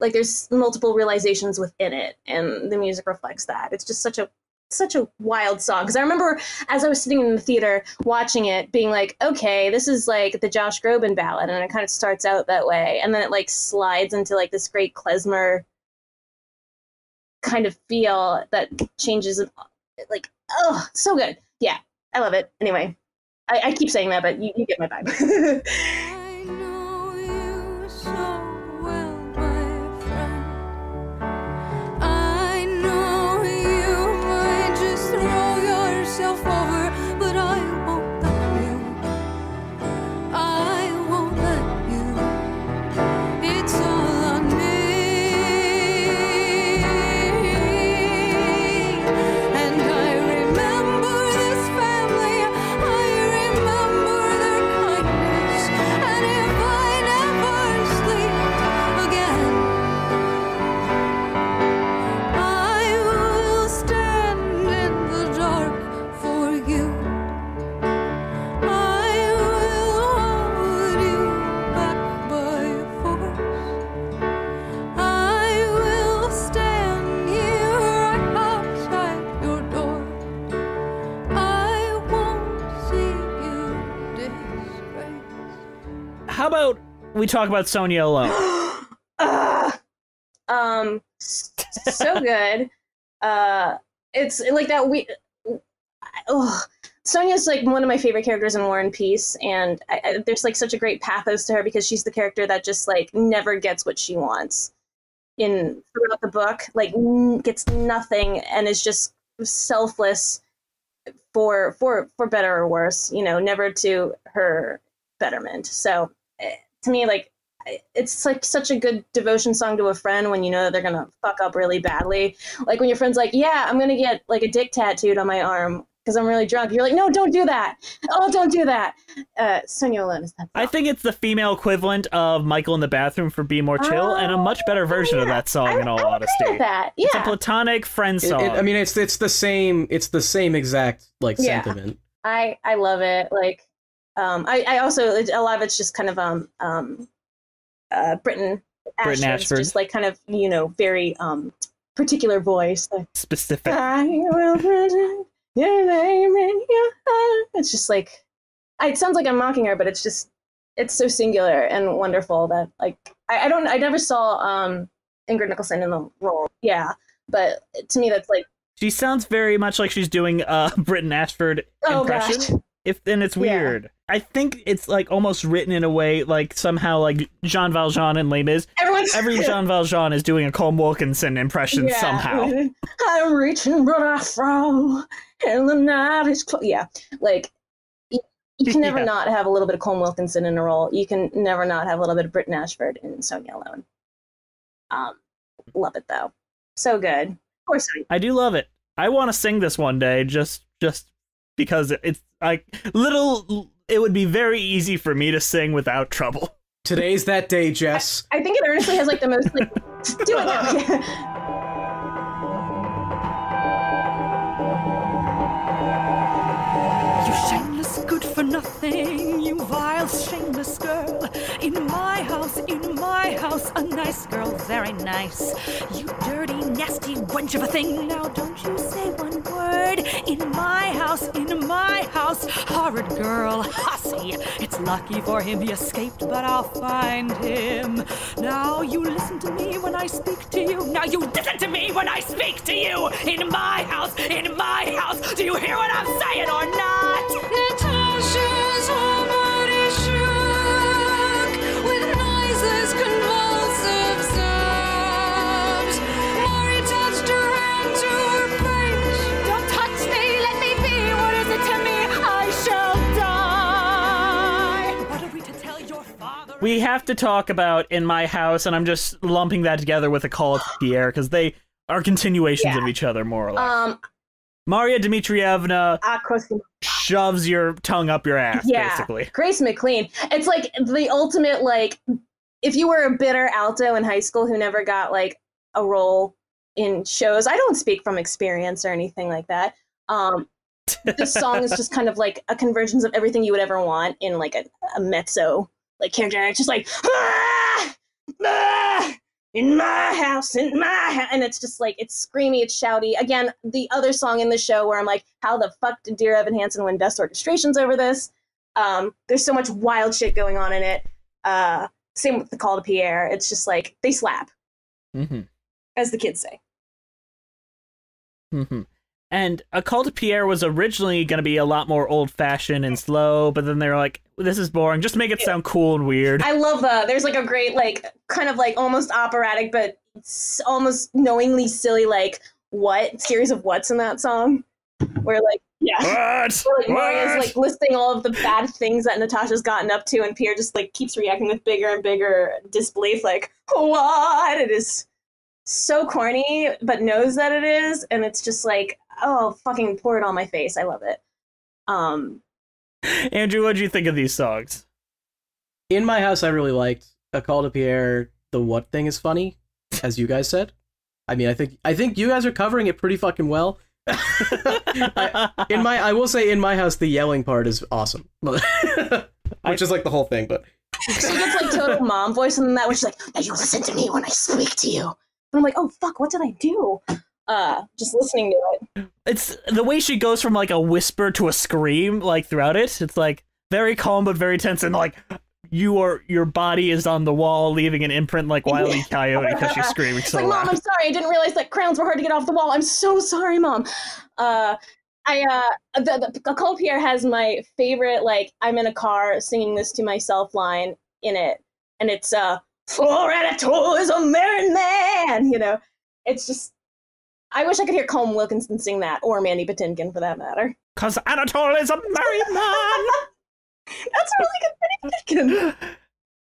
Like, there's multiple realizations within it, and the music reflects that. It's just such a such a wild song because I remember as I was sitting in the theater watching it, being like, okay, this is like the Josh Groban ballad, and it kind of starts out that way, and then it like slides into like this great klezmer kind of feel that changes like oh so good. Yeah i love it. Anyway i, I keep saying that but you, you get my vibe we talk about Sonia alone? Ah, um so good uh it's like that we oh Sonia's like one of my favorite characters in War and Peace, and I, I, there's like such a great pathos to her because she's the character that just like never gets what she wants in throughout the book, like n- gets nothing and is just selfless for for for better or worse, you know, never to her betterment. So to me, like it's like such a good devotion song to a friend when you know that they're gonna fuck up really badly. Like when your friend's like, "Yeah, I'm gonna get like a dick tattooed on my arm because I'm really drunk." You're like, "No, don't do that. Oh, don't do that." Uh, Sonia Alone is that. I think it's the female equivalent of Michael in the bathroom for Be More Chill, and a much better version of that song, I, in all I agree honesty. with that. Yeah, It's a platonic friend It- song. it- I mean, it's it's the same. It's the same exact like Yeah. sentiment. I I love it. Like, um, I I also a lot of it's just kind of um um, uh, Brittain Brittain Ashford's Ashford. just like kind of you know very um particular voice. Like, specific. I will protect your name in your heart. It's just like, it sounds like I'm mocking her, but it's just, it's so singular and wonderful that like, I, I don't, I never saw um Ingrid Michaelson in the role. Yeah, but to me that's like, She sounds very much like she's doing a Brittain Ashford oh impression. gosh, If and it's Yeah. I think it's like almost written in a way like somehow like Jean Valjean and Les Mis. everyone's Every Jean Valjean is doing a Colm Wilkinson impression Yeah. somehow. I'm reaching, but I fall, and the night is close. Yeah, like you can never Yeah. not have a little bit of Colm Wilkinson in a role. You can never not have a little bit of Brittain Ashford in Sonia Alone. Um, love it though, so good. Of course, Sonia. I do love it. I want to sing this one day, just just because it's like little. It would be very easy for me to sing without trouble. Today's that day, Jess. I think it earnestly has like the most like do it now. You shameless, good for nothing, you vile, shameless house, a nice girl, very nice. You dirty, nasty wench of a thing. Now don't you say one word. In my house, in my house, horrid girl, hussy. It's lucky for him he escaped, but I'll find him. Now you listen to me when I speak to you. Now you listen to me when I speak to you. In my house, in my house. Do you hear what I'm saying or not? We have to talk about in my house, and I'm just lumping that together with a call to Pierre because they are continuations Yeah. of each other, more or less. Um, Maria Dmitrievna ah, shoves your tongue up your ass, yeah, basically. Grace McLean. It's like the ultimate like if you were a bitter alto in high school who never got like a role in shows. I don't speak from experience or anything like that. Um this song is just kind of like a convergence of everything you would ever want in like a, a mezzo like character. It's just like ah, ah, in my house, in my house, and it's just like it's screamy, it's shouty. Again, the other song in the show where I'm like, how the fuck did Dear Evan Hansen win Best Orchestrations over this? Um, there's so much wild shit going on in it. Uh, same with the Call to Pierre. It's just like they slap, hmm as the kids say. hmm And A Call to Pierre was originally going to be a lot more old fashioned and slow, but then they were like, this is boring. Just make it sound cool and weird. I love that. There's like a great like kind of like almost operatic, but almost knowingly silly like what series of what's in that song, where like yeah. What? Where, like Maria's like listing all of the bad things that Natasha's gotten up to, and Pierre just like keeps reacting with bigger and bigger disbelief, like what? It is so corny, but knows that it is, and it's just like oh fucking pour it on my face. I love it. Um, Andrew, what do you think of these songs? In my house, I really liked A Call to Pierre. The what thing is funny, as you guys said. I mean, I think I think you guys are covering it pretty fucking well. I- in my, I will say, in my house, the yelling part is awesome, which is like the whole thing. But she gets like total mom voice in that, which is like now you listen to me when I speak to you. And I'm like, oh fuck, what did I do? Uh, just listening to it. It's the way she goes from like a whisper to a scream like throughout it. It's like very calm but very tense and like you are your body is on the wall leaving an imprint like Wile E. Coyote because she's screaming so like, mom, loud. I'm sorry. I didn't realize that crowns were hard to get off the wall. I'm so sorry, mom. Uh, I uh, the, the Cole Pierre has my favorite like I'm in a car singing this to myself line in it, and it's uh, for Anatole is a married man. You know, it's just. I wish I could hear Colm Wilkinson sing that, or Mandy Patinkin for that matter. Cause Anatole is a married man. That's a really good Mandy Patinkin.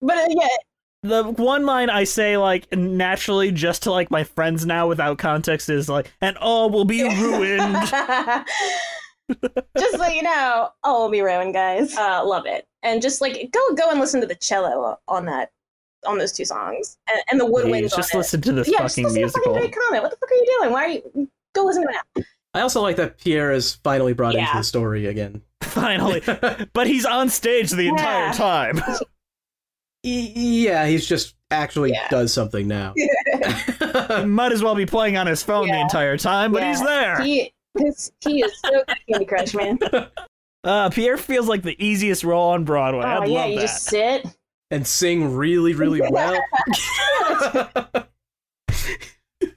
But uh, yeah, the one line I say like naturally just to like my friends now without context is like and all will be ruined. just so you know, all will be ruined, guys. Uh, love it, and just like go go and listen to the cello on that on those two songs and, and the woodwinds. Please, just on listen to this it. Yeah, just fucking listen musical. to fucking Great Comet. What the fuck are you doing? Why are you go listen to it now? I also like that Pierre is finally brought into the story again. Finally. But he's on stage the entire time. Yeah, he's just actually Yeah. does something now. Might as well be playing on his phone the entire time, but Yeah. he's there. He his, he is so good at Candy Crush, man. Uh, Pierre feels like the easiest role on Broadway. Oh I'd yeah, love you that. just sit. And sing really, really well.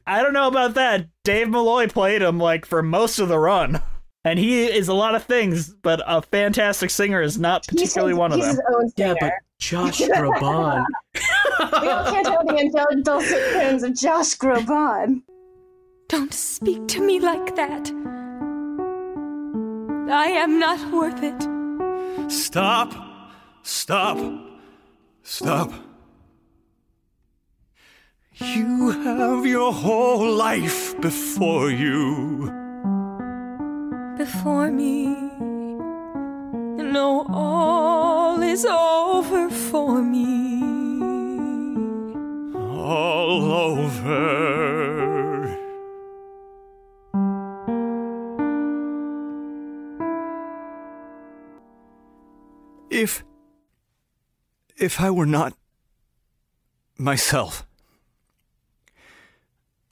I don't know about that. Dave Malloy played him like for most of the run. And he is a lot of things, but a fantastic singer is not particularly his, one of he's them. his own yeah, but Josh Groban. we all can't have the angelic dulcet tones of Josh Groban. Don't speak to me like that. I am not worth it. Stop. Stop. Stop. You have your whole life before you. before me. No, all is over for me. All over. If. If I were not myself,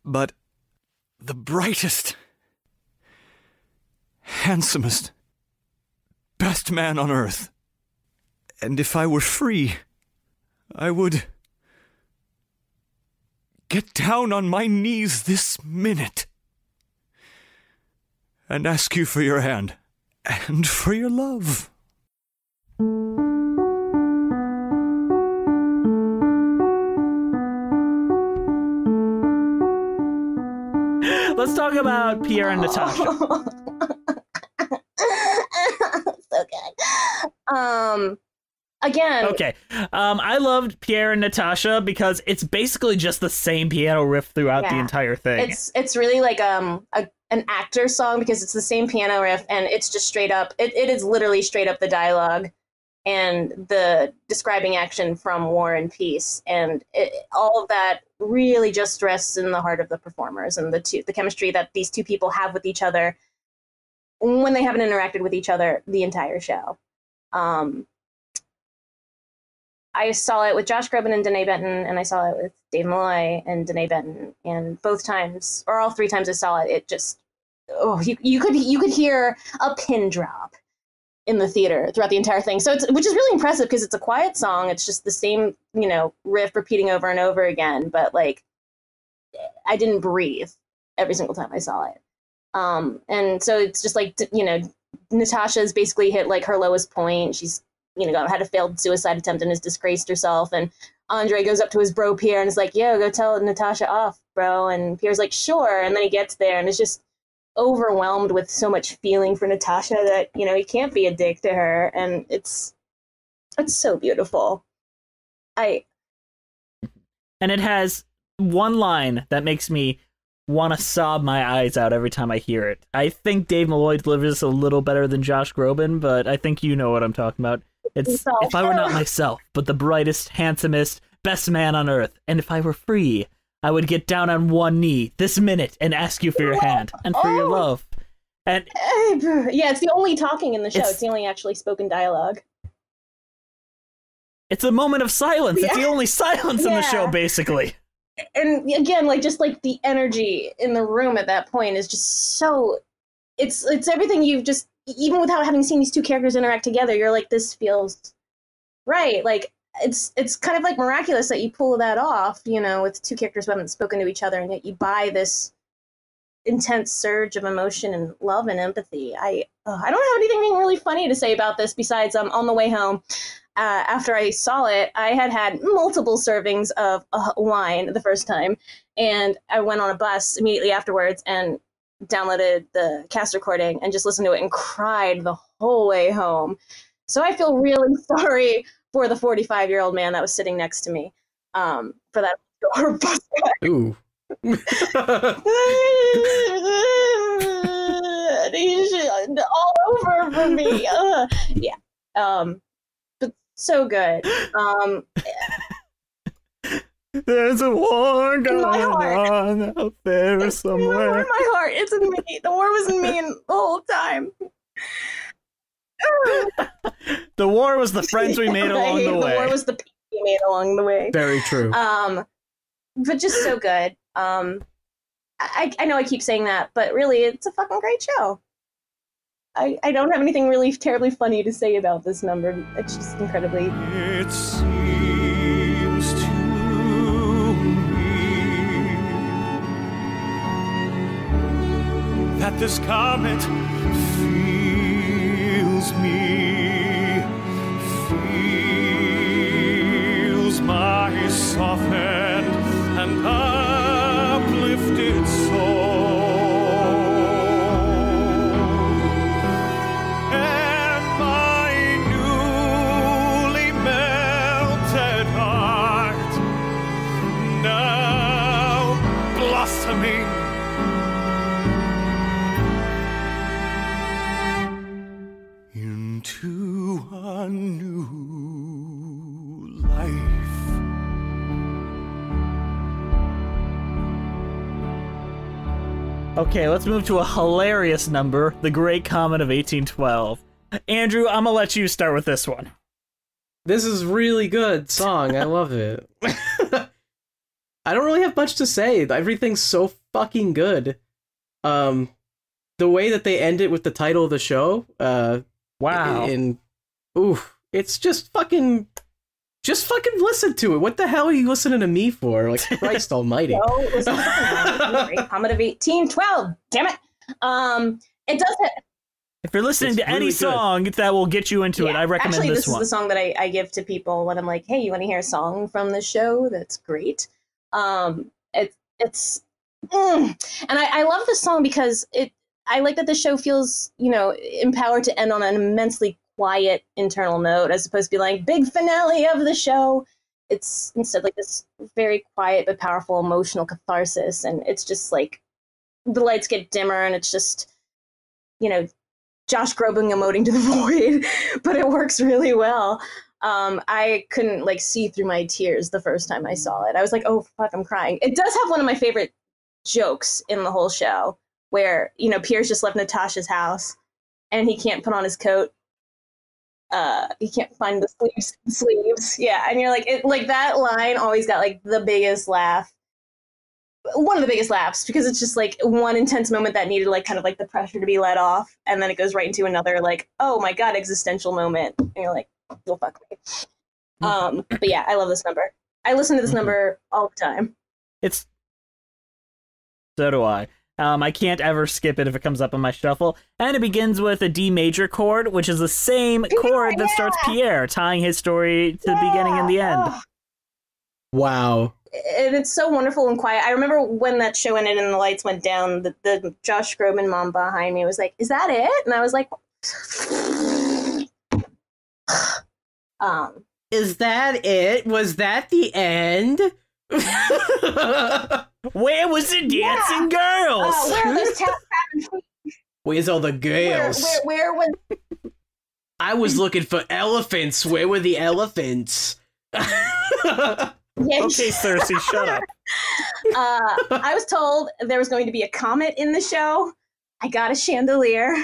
but the brightest, handsomest, best man on earth, and if I were free, I would get down on my knees this minute and ask you for your hand and for your love. Let's talk about Pierre and Natasha. so good. Um, again, Okay. Um, I loved Pierre and Natasha because it's basically just the same piano riff throughout the entire thing. it's it's really like um a, an actor song because it's the same piano riff and it's just straight up. It, it is literally straight up the dialogue and the describing action from War and Peace, and it, all of that really just rests in the heart of the performers and the two the chemistry that these two people have with each other when they haven't interacted with each other the entire show. Um, I saw it with Josh Groban and Denée Benton, and I saw it with Dave Malloy and Denée Benton, and both times, or all three times I saw it, it just oh you, you could you could hear a pin drop in the theater throughout the entire thing. So it's which is really impressive because it's a quiet song. It's just the same you know riff repeating over and over again, but like I didn't breathe every single time I saw it. Um, and so it's just like you know Natasha's basically hit like her lowest point. She's you know had a failed suicide attempt and has disgraced herself and Andre goes up to his bro Pierre and is like, "Yo, go tell Natasha off, bro." And Pierre's like, "Sure." And then he gets there and it's just overwhelmed with so much feeling for Natasha that you know he can't be a dick to her, and it's it's so beautiful. I and it has one line that makes me want to sob my eyes out every time I hear it. I think Dave Malloy delivers this a little better than Josh Groban, but I think you know what I'm talking about. It's if I were not myself, but the brightest, handsomest, best man on earth, and if I were free, I would get down on one knee this minute and ask you for your hand and for your Oh. love. And yeah, it's the only talking in the show. It's- It's, the only actually spoken dialogue. it's a moment of silence. It's the only silence in the show, basically. and again like just like the energy in the room at that point is just so it's it's everything you've just even without having seen these two characters interact together you're like this feels right like it's it's kind of like miraculous that you pull that off you know with two characters who haven't spoken to each other and yet you buy this intense surge of emotion and love and empathy i uh, i don't have anything really funny to say about this besides um, on the way home uh, after I saw it, I had had multiple servings of uh, wine the first time, and I went on a bus immediately afterwards and downloaded the cast recording and just listened to it and cried the whole way home. So I feel really sorry for the 45 year old man that was sitting next to me um, for that bus. Ooh. He's all over for me. Ugh. Yeah. Um, but so good. Um, There's a war going on out there in somewhere. my heart, it's in me. The war was in me the whole time. The war was the friends we made along Right, the way. The war was the peace we made along the way. Very true. Um, but just so good. Um, I, I know I keep saying that, but really, it's a fucking great show. I, I don't have anything really terribly funny to say about this number. It's just incredibly. It seems to me that this comet feels me, feels my softened and uplifted soul. Okay, let's move to a hilarious number, The Great Comet of 1812. Andrew, I'm gonna let you start with this one. This is really good song. I love it. I don't really have much to say. Everything's so fucking good. Um, the way that they end it with the title of the show, uh, Wow. and oof, it's just fucking, just fucking listen to it. What the hell are you listening to me for? Like Christ Almighty. No, it was the Great Comet of 1812. Damn it. Um, it does have, If you're listening It's to any good. song that will get you into it, I recommend actually, this, this, one. is the song that I, I give to people when I'm like, hey, you want to hear a song from the show? That's great. Um, it's it's, mm. and I, I love this song because it. I like that the show feels, you know, empowered to end on an immensely quiet internal note, as opposed to be like big finale of the show. It's instead like this very quiet but powerful emotional catharsis, and it's just like the lights get dimmer, and it's just, you know, Josh Groban emoting to the void, but it works really well. Um, I couldn't like see through my tears the first time I saw it. I was like, "Oh fuck, I'm crying." It does have one of my favorite jokes in the whole show, where you know Pierre just left Natasha's house, and he can't put on his coat. Uh, you can't find the sleeves. Sleeves, yeah, and you're like, it, like that line always got like the biggest laugh one of the biggest laughs because it's just like one intense moment that needed like kind of like the pressure to be let off and then it goes right into another like oh my god existential moment and you're like you'll fuck me um but yeah i love this number i listen to this Mhm. number all the time It's so do I. Um, I can't ever skip it if it comes up on my shuffle. And it begins with a D major chord, which is the same chord that starts Pierre, tying his story to the beginning and the end. Oh, Wow. and it's so wonderful and quiet i remember when that show ended and the lights went down the, the josh groban mom behind me was like is that it and i was like um Is that it? Was that the end? Where was the dancing girls? uh, where are those tap rapping feet? Where's all the girls? where, where was I was looking for elephants. Where were the elephants? yeah, okay, Cersei, shut up. uh, I was told there was going to be a comet in the show. I got a chandelier.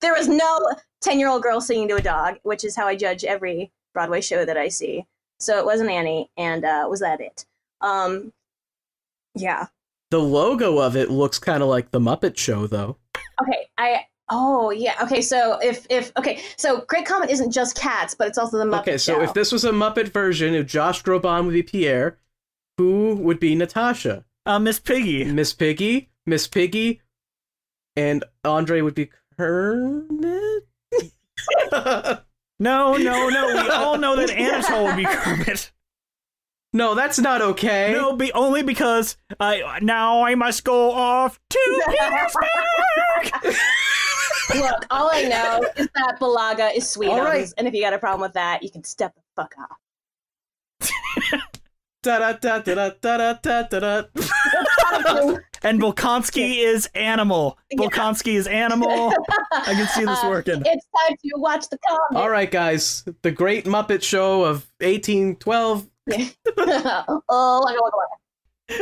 There was no 10 year old girl singing to a dog, which is how I judge every Broadway show that I see. So it wasn't Annie, and uh, was that it? Um, yeah. the logo of it looks kind of like the Muppet Show, though. Okay. I. Oh yeah. Okay. So if if okay, so Great Comet isn't just cats, but it's also the Muppet okay, so Show. if this was a Muppet version, if Josh Groban would be Pierre, who would be Natasha? Uh, Miss Piggy. Miss Piggy, Miss Piggy, and Andre would be Kermit. No, no, no. We all know that Anatole would be Kermit. No, that's not okay. No, be only because I now I must go off to Petersburg. Look, all I know is that Balaga is sweet, All right. and if you got a problem with that, you can step the fuck off. Da da da da da da da da da. and Bolkonsky is animal. Bolkonsky is animal. I can see this Uh, working. It's time to watch the comet. All right, guys, the Great Muppet Show of 1812. oh, waka, waka, waka.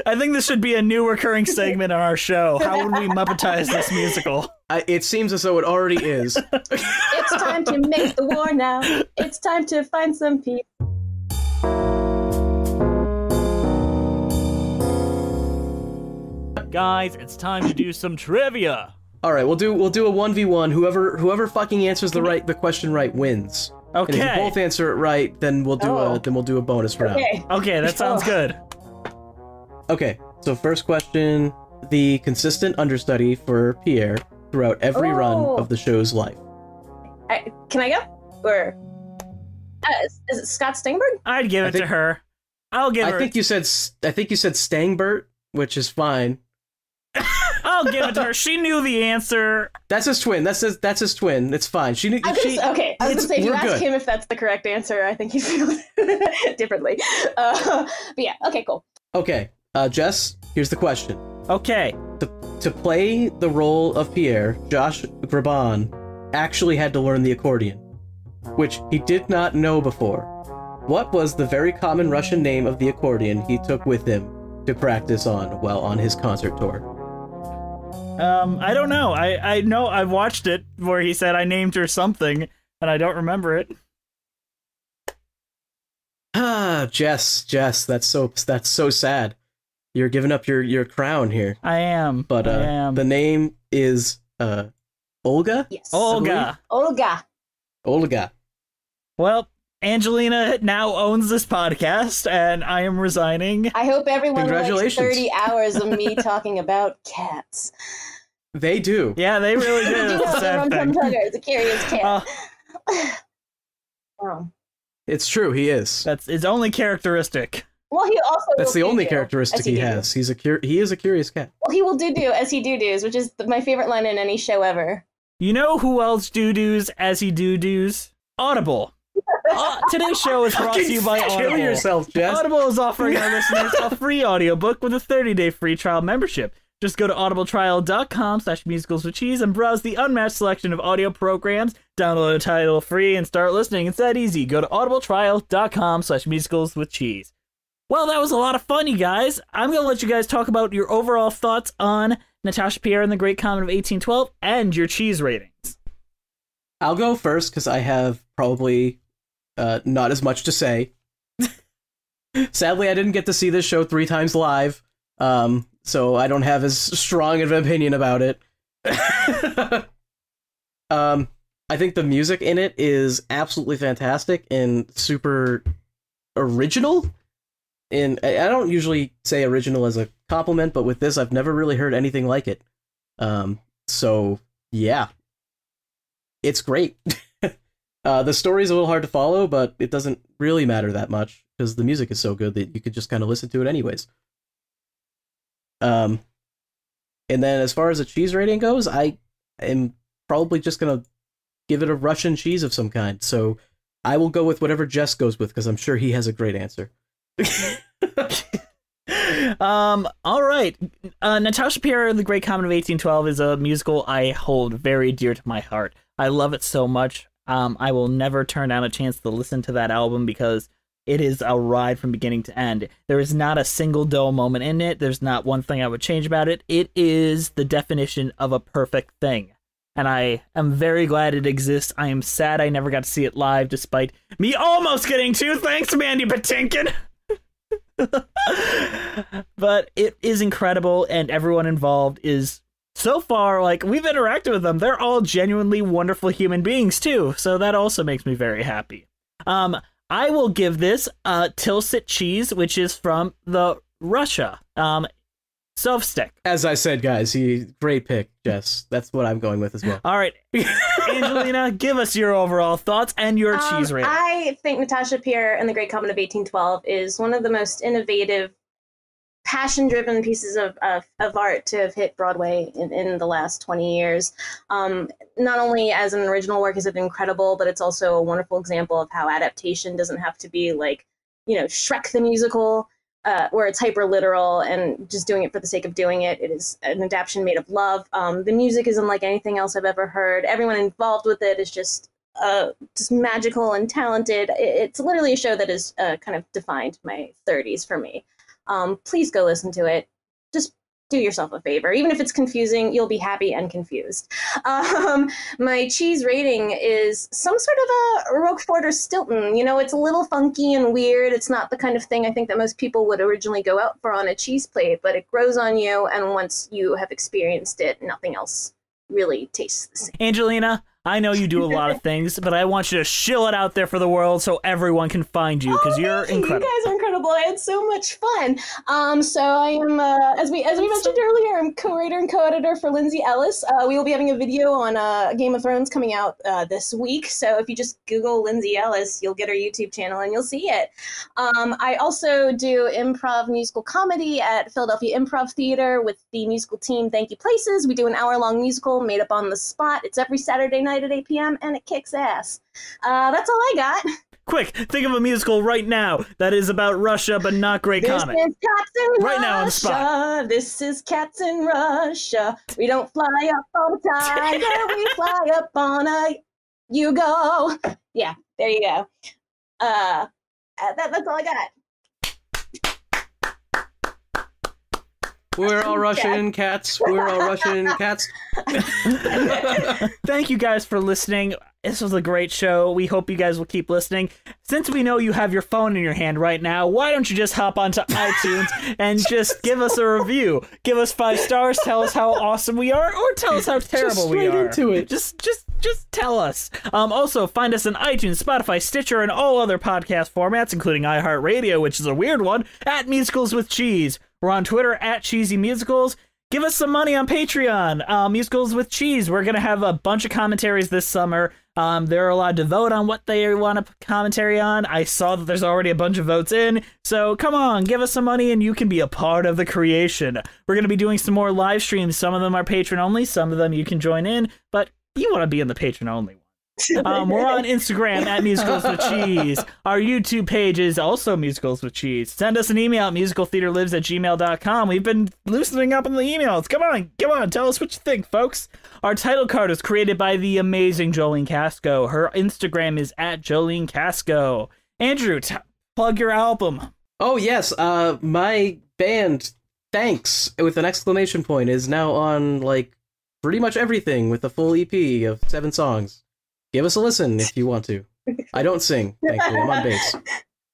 I think this should be a new recurring segment on our show. How would we Muppetize this musical? I, it seems as though it already is. It's time to make the war now. It's time to find some peace. Guys, it's time to do some trivia. All right, we'll do we'll do a one v one. Whoever whoever fucking answers the right the question right wins. And if you both answer it right, then we'll do Oh. a then we'll do a bonus round. Okay. Okay, that sounds Oh. good. Okay, so first question: the consistent understudy for Pierre throughout every run Oh. of the show's life. I, can I go? Or uh, is, is it Scott Stengberg? I'd give I it to her. I'll give I her. think you said I think you said Stangbert, which is fine. I'll give it to her. She knew the answer. That's his twin. That's his that's his twin. It's fine. She knew. I was She, gonna, okay, I was it's- gonna say if you we're ask good. him if that's the correct answer, I think he feels differently. Uh, but yeah, okay, cool. Okay, uh, Jess. Here's the question: Okay. to to play the role of Pierre, Josh Groban actually had to learn the accordion. which he did not know before. What was the very common Russian name of the accordion he took with him to practice on while on his concert tour? Um, I don't know. I I know I watched it where he said I named her something, and I don't remember it. Ah, Jess, Jess, that's so that's so sad. You're giving up your your crown here. I am, But uh, I am. the name is uh, Olga. Yes. Olga. Olga. Olga. Well, Angelina now owns this podcast, and I am resigning. I hope everyone likes Congratulations. 30 hours of me talking about cats. They do. Yeah, they really do. You It's know, a sad everyone thing. comes under. It's a curious cat. Uh, Oh. It's true. He is. that's his only characteristic. Well, he also That's the only characteristic as he has. He's a cur- he is a curious cat. Well, he will do do as he do do's, which is my favorite line in any show ever. You know who else do do's as he do do's? Audible. Uh, today's show is brought to you by Kill Audible. yourself, Jess. Audible is offering our listeners a free audiobook with a 30-day free trial membership. Just go to audibletrial.com slash musicals with cheese and browse the unmatched selection of audio programs. Download a title free and start listening. It's that easy. Go to audibletrial.com slash musicals with cheese. Well, that was a lot of fun, you guys. I'm going to let you guys talk about your overall thoughts on Natasha Pierre and the Great Comet of 1812 and your cheese ratings. I'll go first because I have probably uh, not as much to say. Sadly, I didn't get to see this show three times live, um, so I don't have as strong of an opinion about it. um, I think the music in it is absolutely fantastic and super original. And I don't usually say original as a compliment, but with this, I've never really heard anything like it. Um, so yeah, it's great. uh, the story's a little hard to follow, but it doesn't really matter that much because the music is so good that you could just kind of listen to it anyways. Um, and then as far as the cheese rating goes, I am probably just gonna give it a Russian cheese of some kind. So I will go with whatever Jess goes with because I'm sure he has a great answer. um, all right. Uh, Natasha Pierre the Great Comet of 1812 is a musical I hold very dear to my heart. I love it so much. Um, I will never turn down a chance to listen to that album because it is a ride from beginning to end. There is not a single dull moment in it. There's not one thing I would change about it. It is the definition of a perfect thing. And I am very glad it exists. I am sad I never got to see it live, despite me almost getting to. Thanks, Mandy Patinkin. but it is incredible and everyone involved is so far like we've interacted with them. They're all genuinely wonderful human beings too. So that also makes me very happy. Um i will give this uh tilsit cheese which is from the russia. Um self-stick As I said, guys, he great pick, Jess. That's what I'm going with as well. all right. Angelina give us your overall thoughts and your Um, cheese rating. I think Natasha Pierre and the Great Comet of 1812 is one of the most innovative, passion-driven pieces of, of, of art to have hit Broadway in, in the last 20 years. Um, not only as an original work is it incredible, but it's also a wonderful example of how adaptation doesn't have to be like, you know, Shrek the musical. Uh, where it's hyper literal and just doing it for the sake of doing it. It is an adaptation made of love. Um, the music isn't like anything else I've ever heard. Everyone involved with it is just uh, just magical and talented. It's literally a show that has uh, kind of defined my 30s for me. Um, please go listen to it. Just do yourself a favor. Even if it's confusing, you'll be happy and confused. Um, my cheese rating is some sort of a Roquefort or Stilton. You know, it's a little funky and weird. It's not the kind of thing I think that most people would originally go out for on a cheese plate, but it grows on you, and once you have experienced it, nothing else really tastes the same. angelina i know you do a lot of things but i want you to shill it out there for the world so everyone can find you because Oh, you're incredible You guys are incredible. I had so much fun. Um, so I am, uh, as we as we mentioned earlier, I'm co-writer and co-editor for Lindsay Ellis. Uh, we will be having a video on uh, Game of Thrones coming out uh, this week. So if you just Google Lindsay Ellis, you'll get her YouTube channel and you'll see it. Um, I also do improv musical comedy at Philadelphia Improv Theater with the musical team Thank You Places. We do an hour-long musical made up on the spot. It's every Saturday night at 8 p.m. and it kicks ass. Uh, that's all I got. Quick, think of a musical right now that is about Russia but not Great This Comet. is cats in Right Russia. now on the spot. This is cats in Russia. We don't fly up on a tiger. we fly up on a. You go. Yeah, there you go. Uh, uh, that, that's all I got. We're all Russian cats. We're all Russian cats. Thank you guys for listening. This was a great show. We hope you guys will keep listening. Since we know you have your phone in your hand right now, why don't you just hop onto iTunes and just give us a review? Give us five stars, tell us how awesome we are, or tell us how terrible we straight are. into it. Just just just tell us. Um, also, find us on iTunes, Spotify, Stitcher, and all other podcast formats, including iHeartRadio, which is a weird one, at Musicals with Cheese. We're on Twitter at Cheesy Musicals. Give us some money on Patreon. Uh, Musicals with Cheese. We're gonna have a bunch of commentaries this summer. Um, they're allowed to vote on what they want to commentary on. I saw that there's already a bunch of votes in. So come on, give us some money and you can be a part of the creation. We're gonna be doing some more live streams. Some of them are patron only. Some of them you can join in, but you want to be in the patron only. Um, we're on Instagram at Musicals with Cheese. Our YouTube page is also Musicals with Cheese. Send us an email at musicaltheaterlives at gmail.com. We've been loosening up in the emails. Come on, come on, tell us what you think, folks. Our title card is created by the amazing Jolene Casco. Her Instagram is at Jolene Casco. Andrew, t- plug your album. Oh yes, uh, my band, thanks with an exclamation point, is now on like pretty much everything with a full EP of seven songs. Give us a listen if you want to. I don't sing, thankfully. I'm on bass.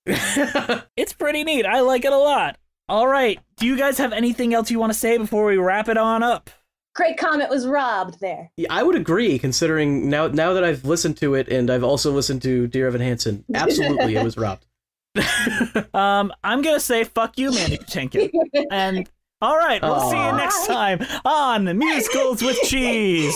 It's pretty neat. I like it a lot. All right. Do you guys have anything else you want to say before we wrap it on up? Great Comet was robbed there. Yeah, I would agree, considering now now that I've listened to it and I've also listened to Dear Evan Hansen. Absolutely, it was robbed. Um, I'm gonna say fuck you, Mandy Patinkin. And all right, we'll see you next time on Musicals with Cheese.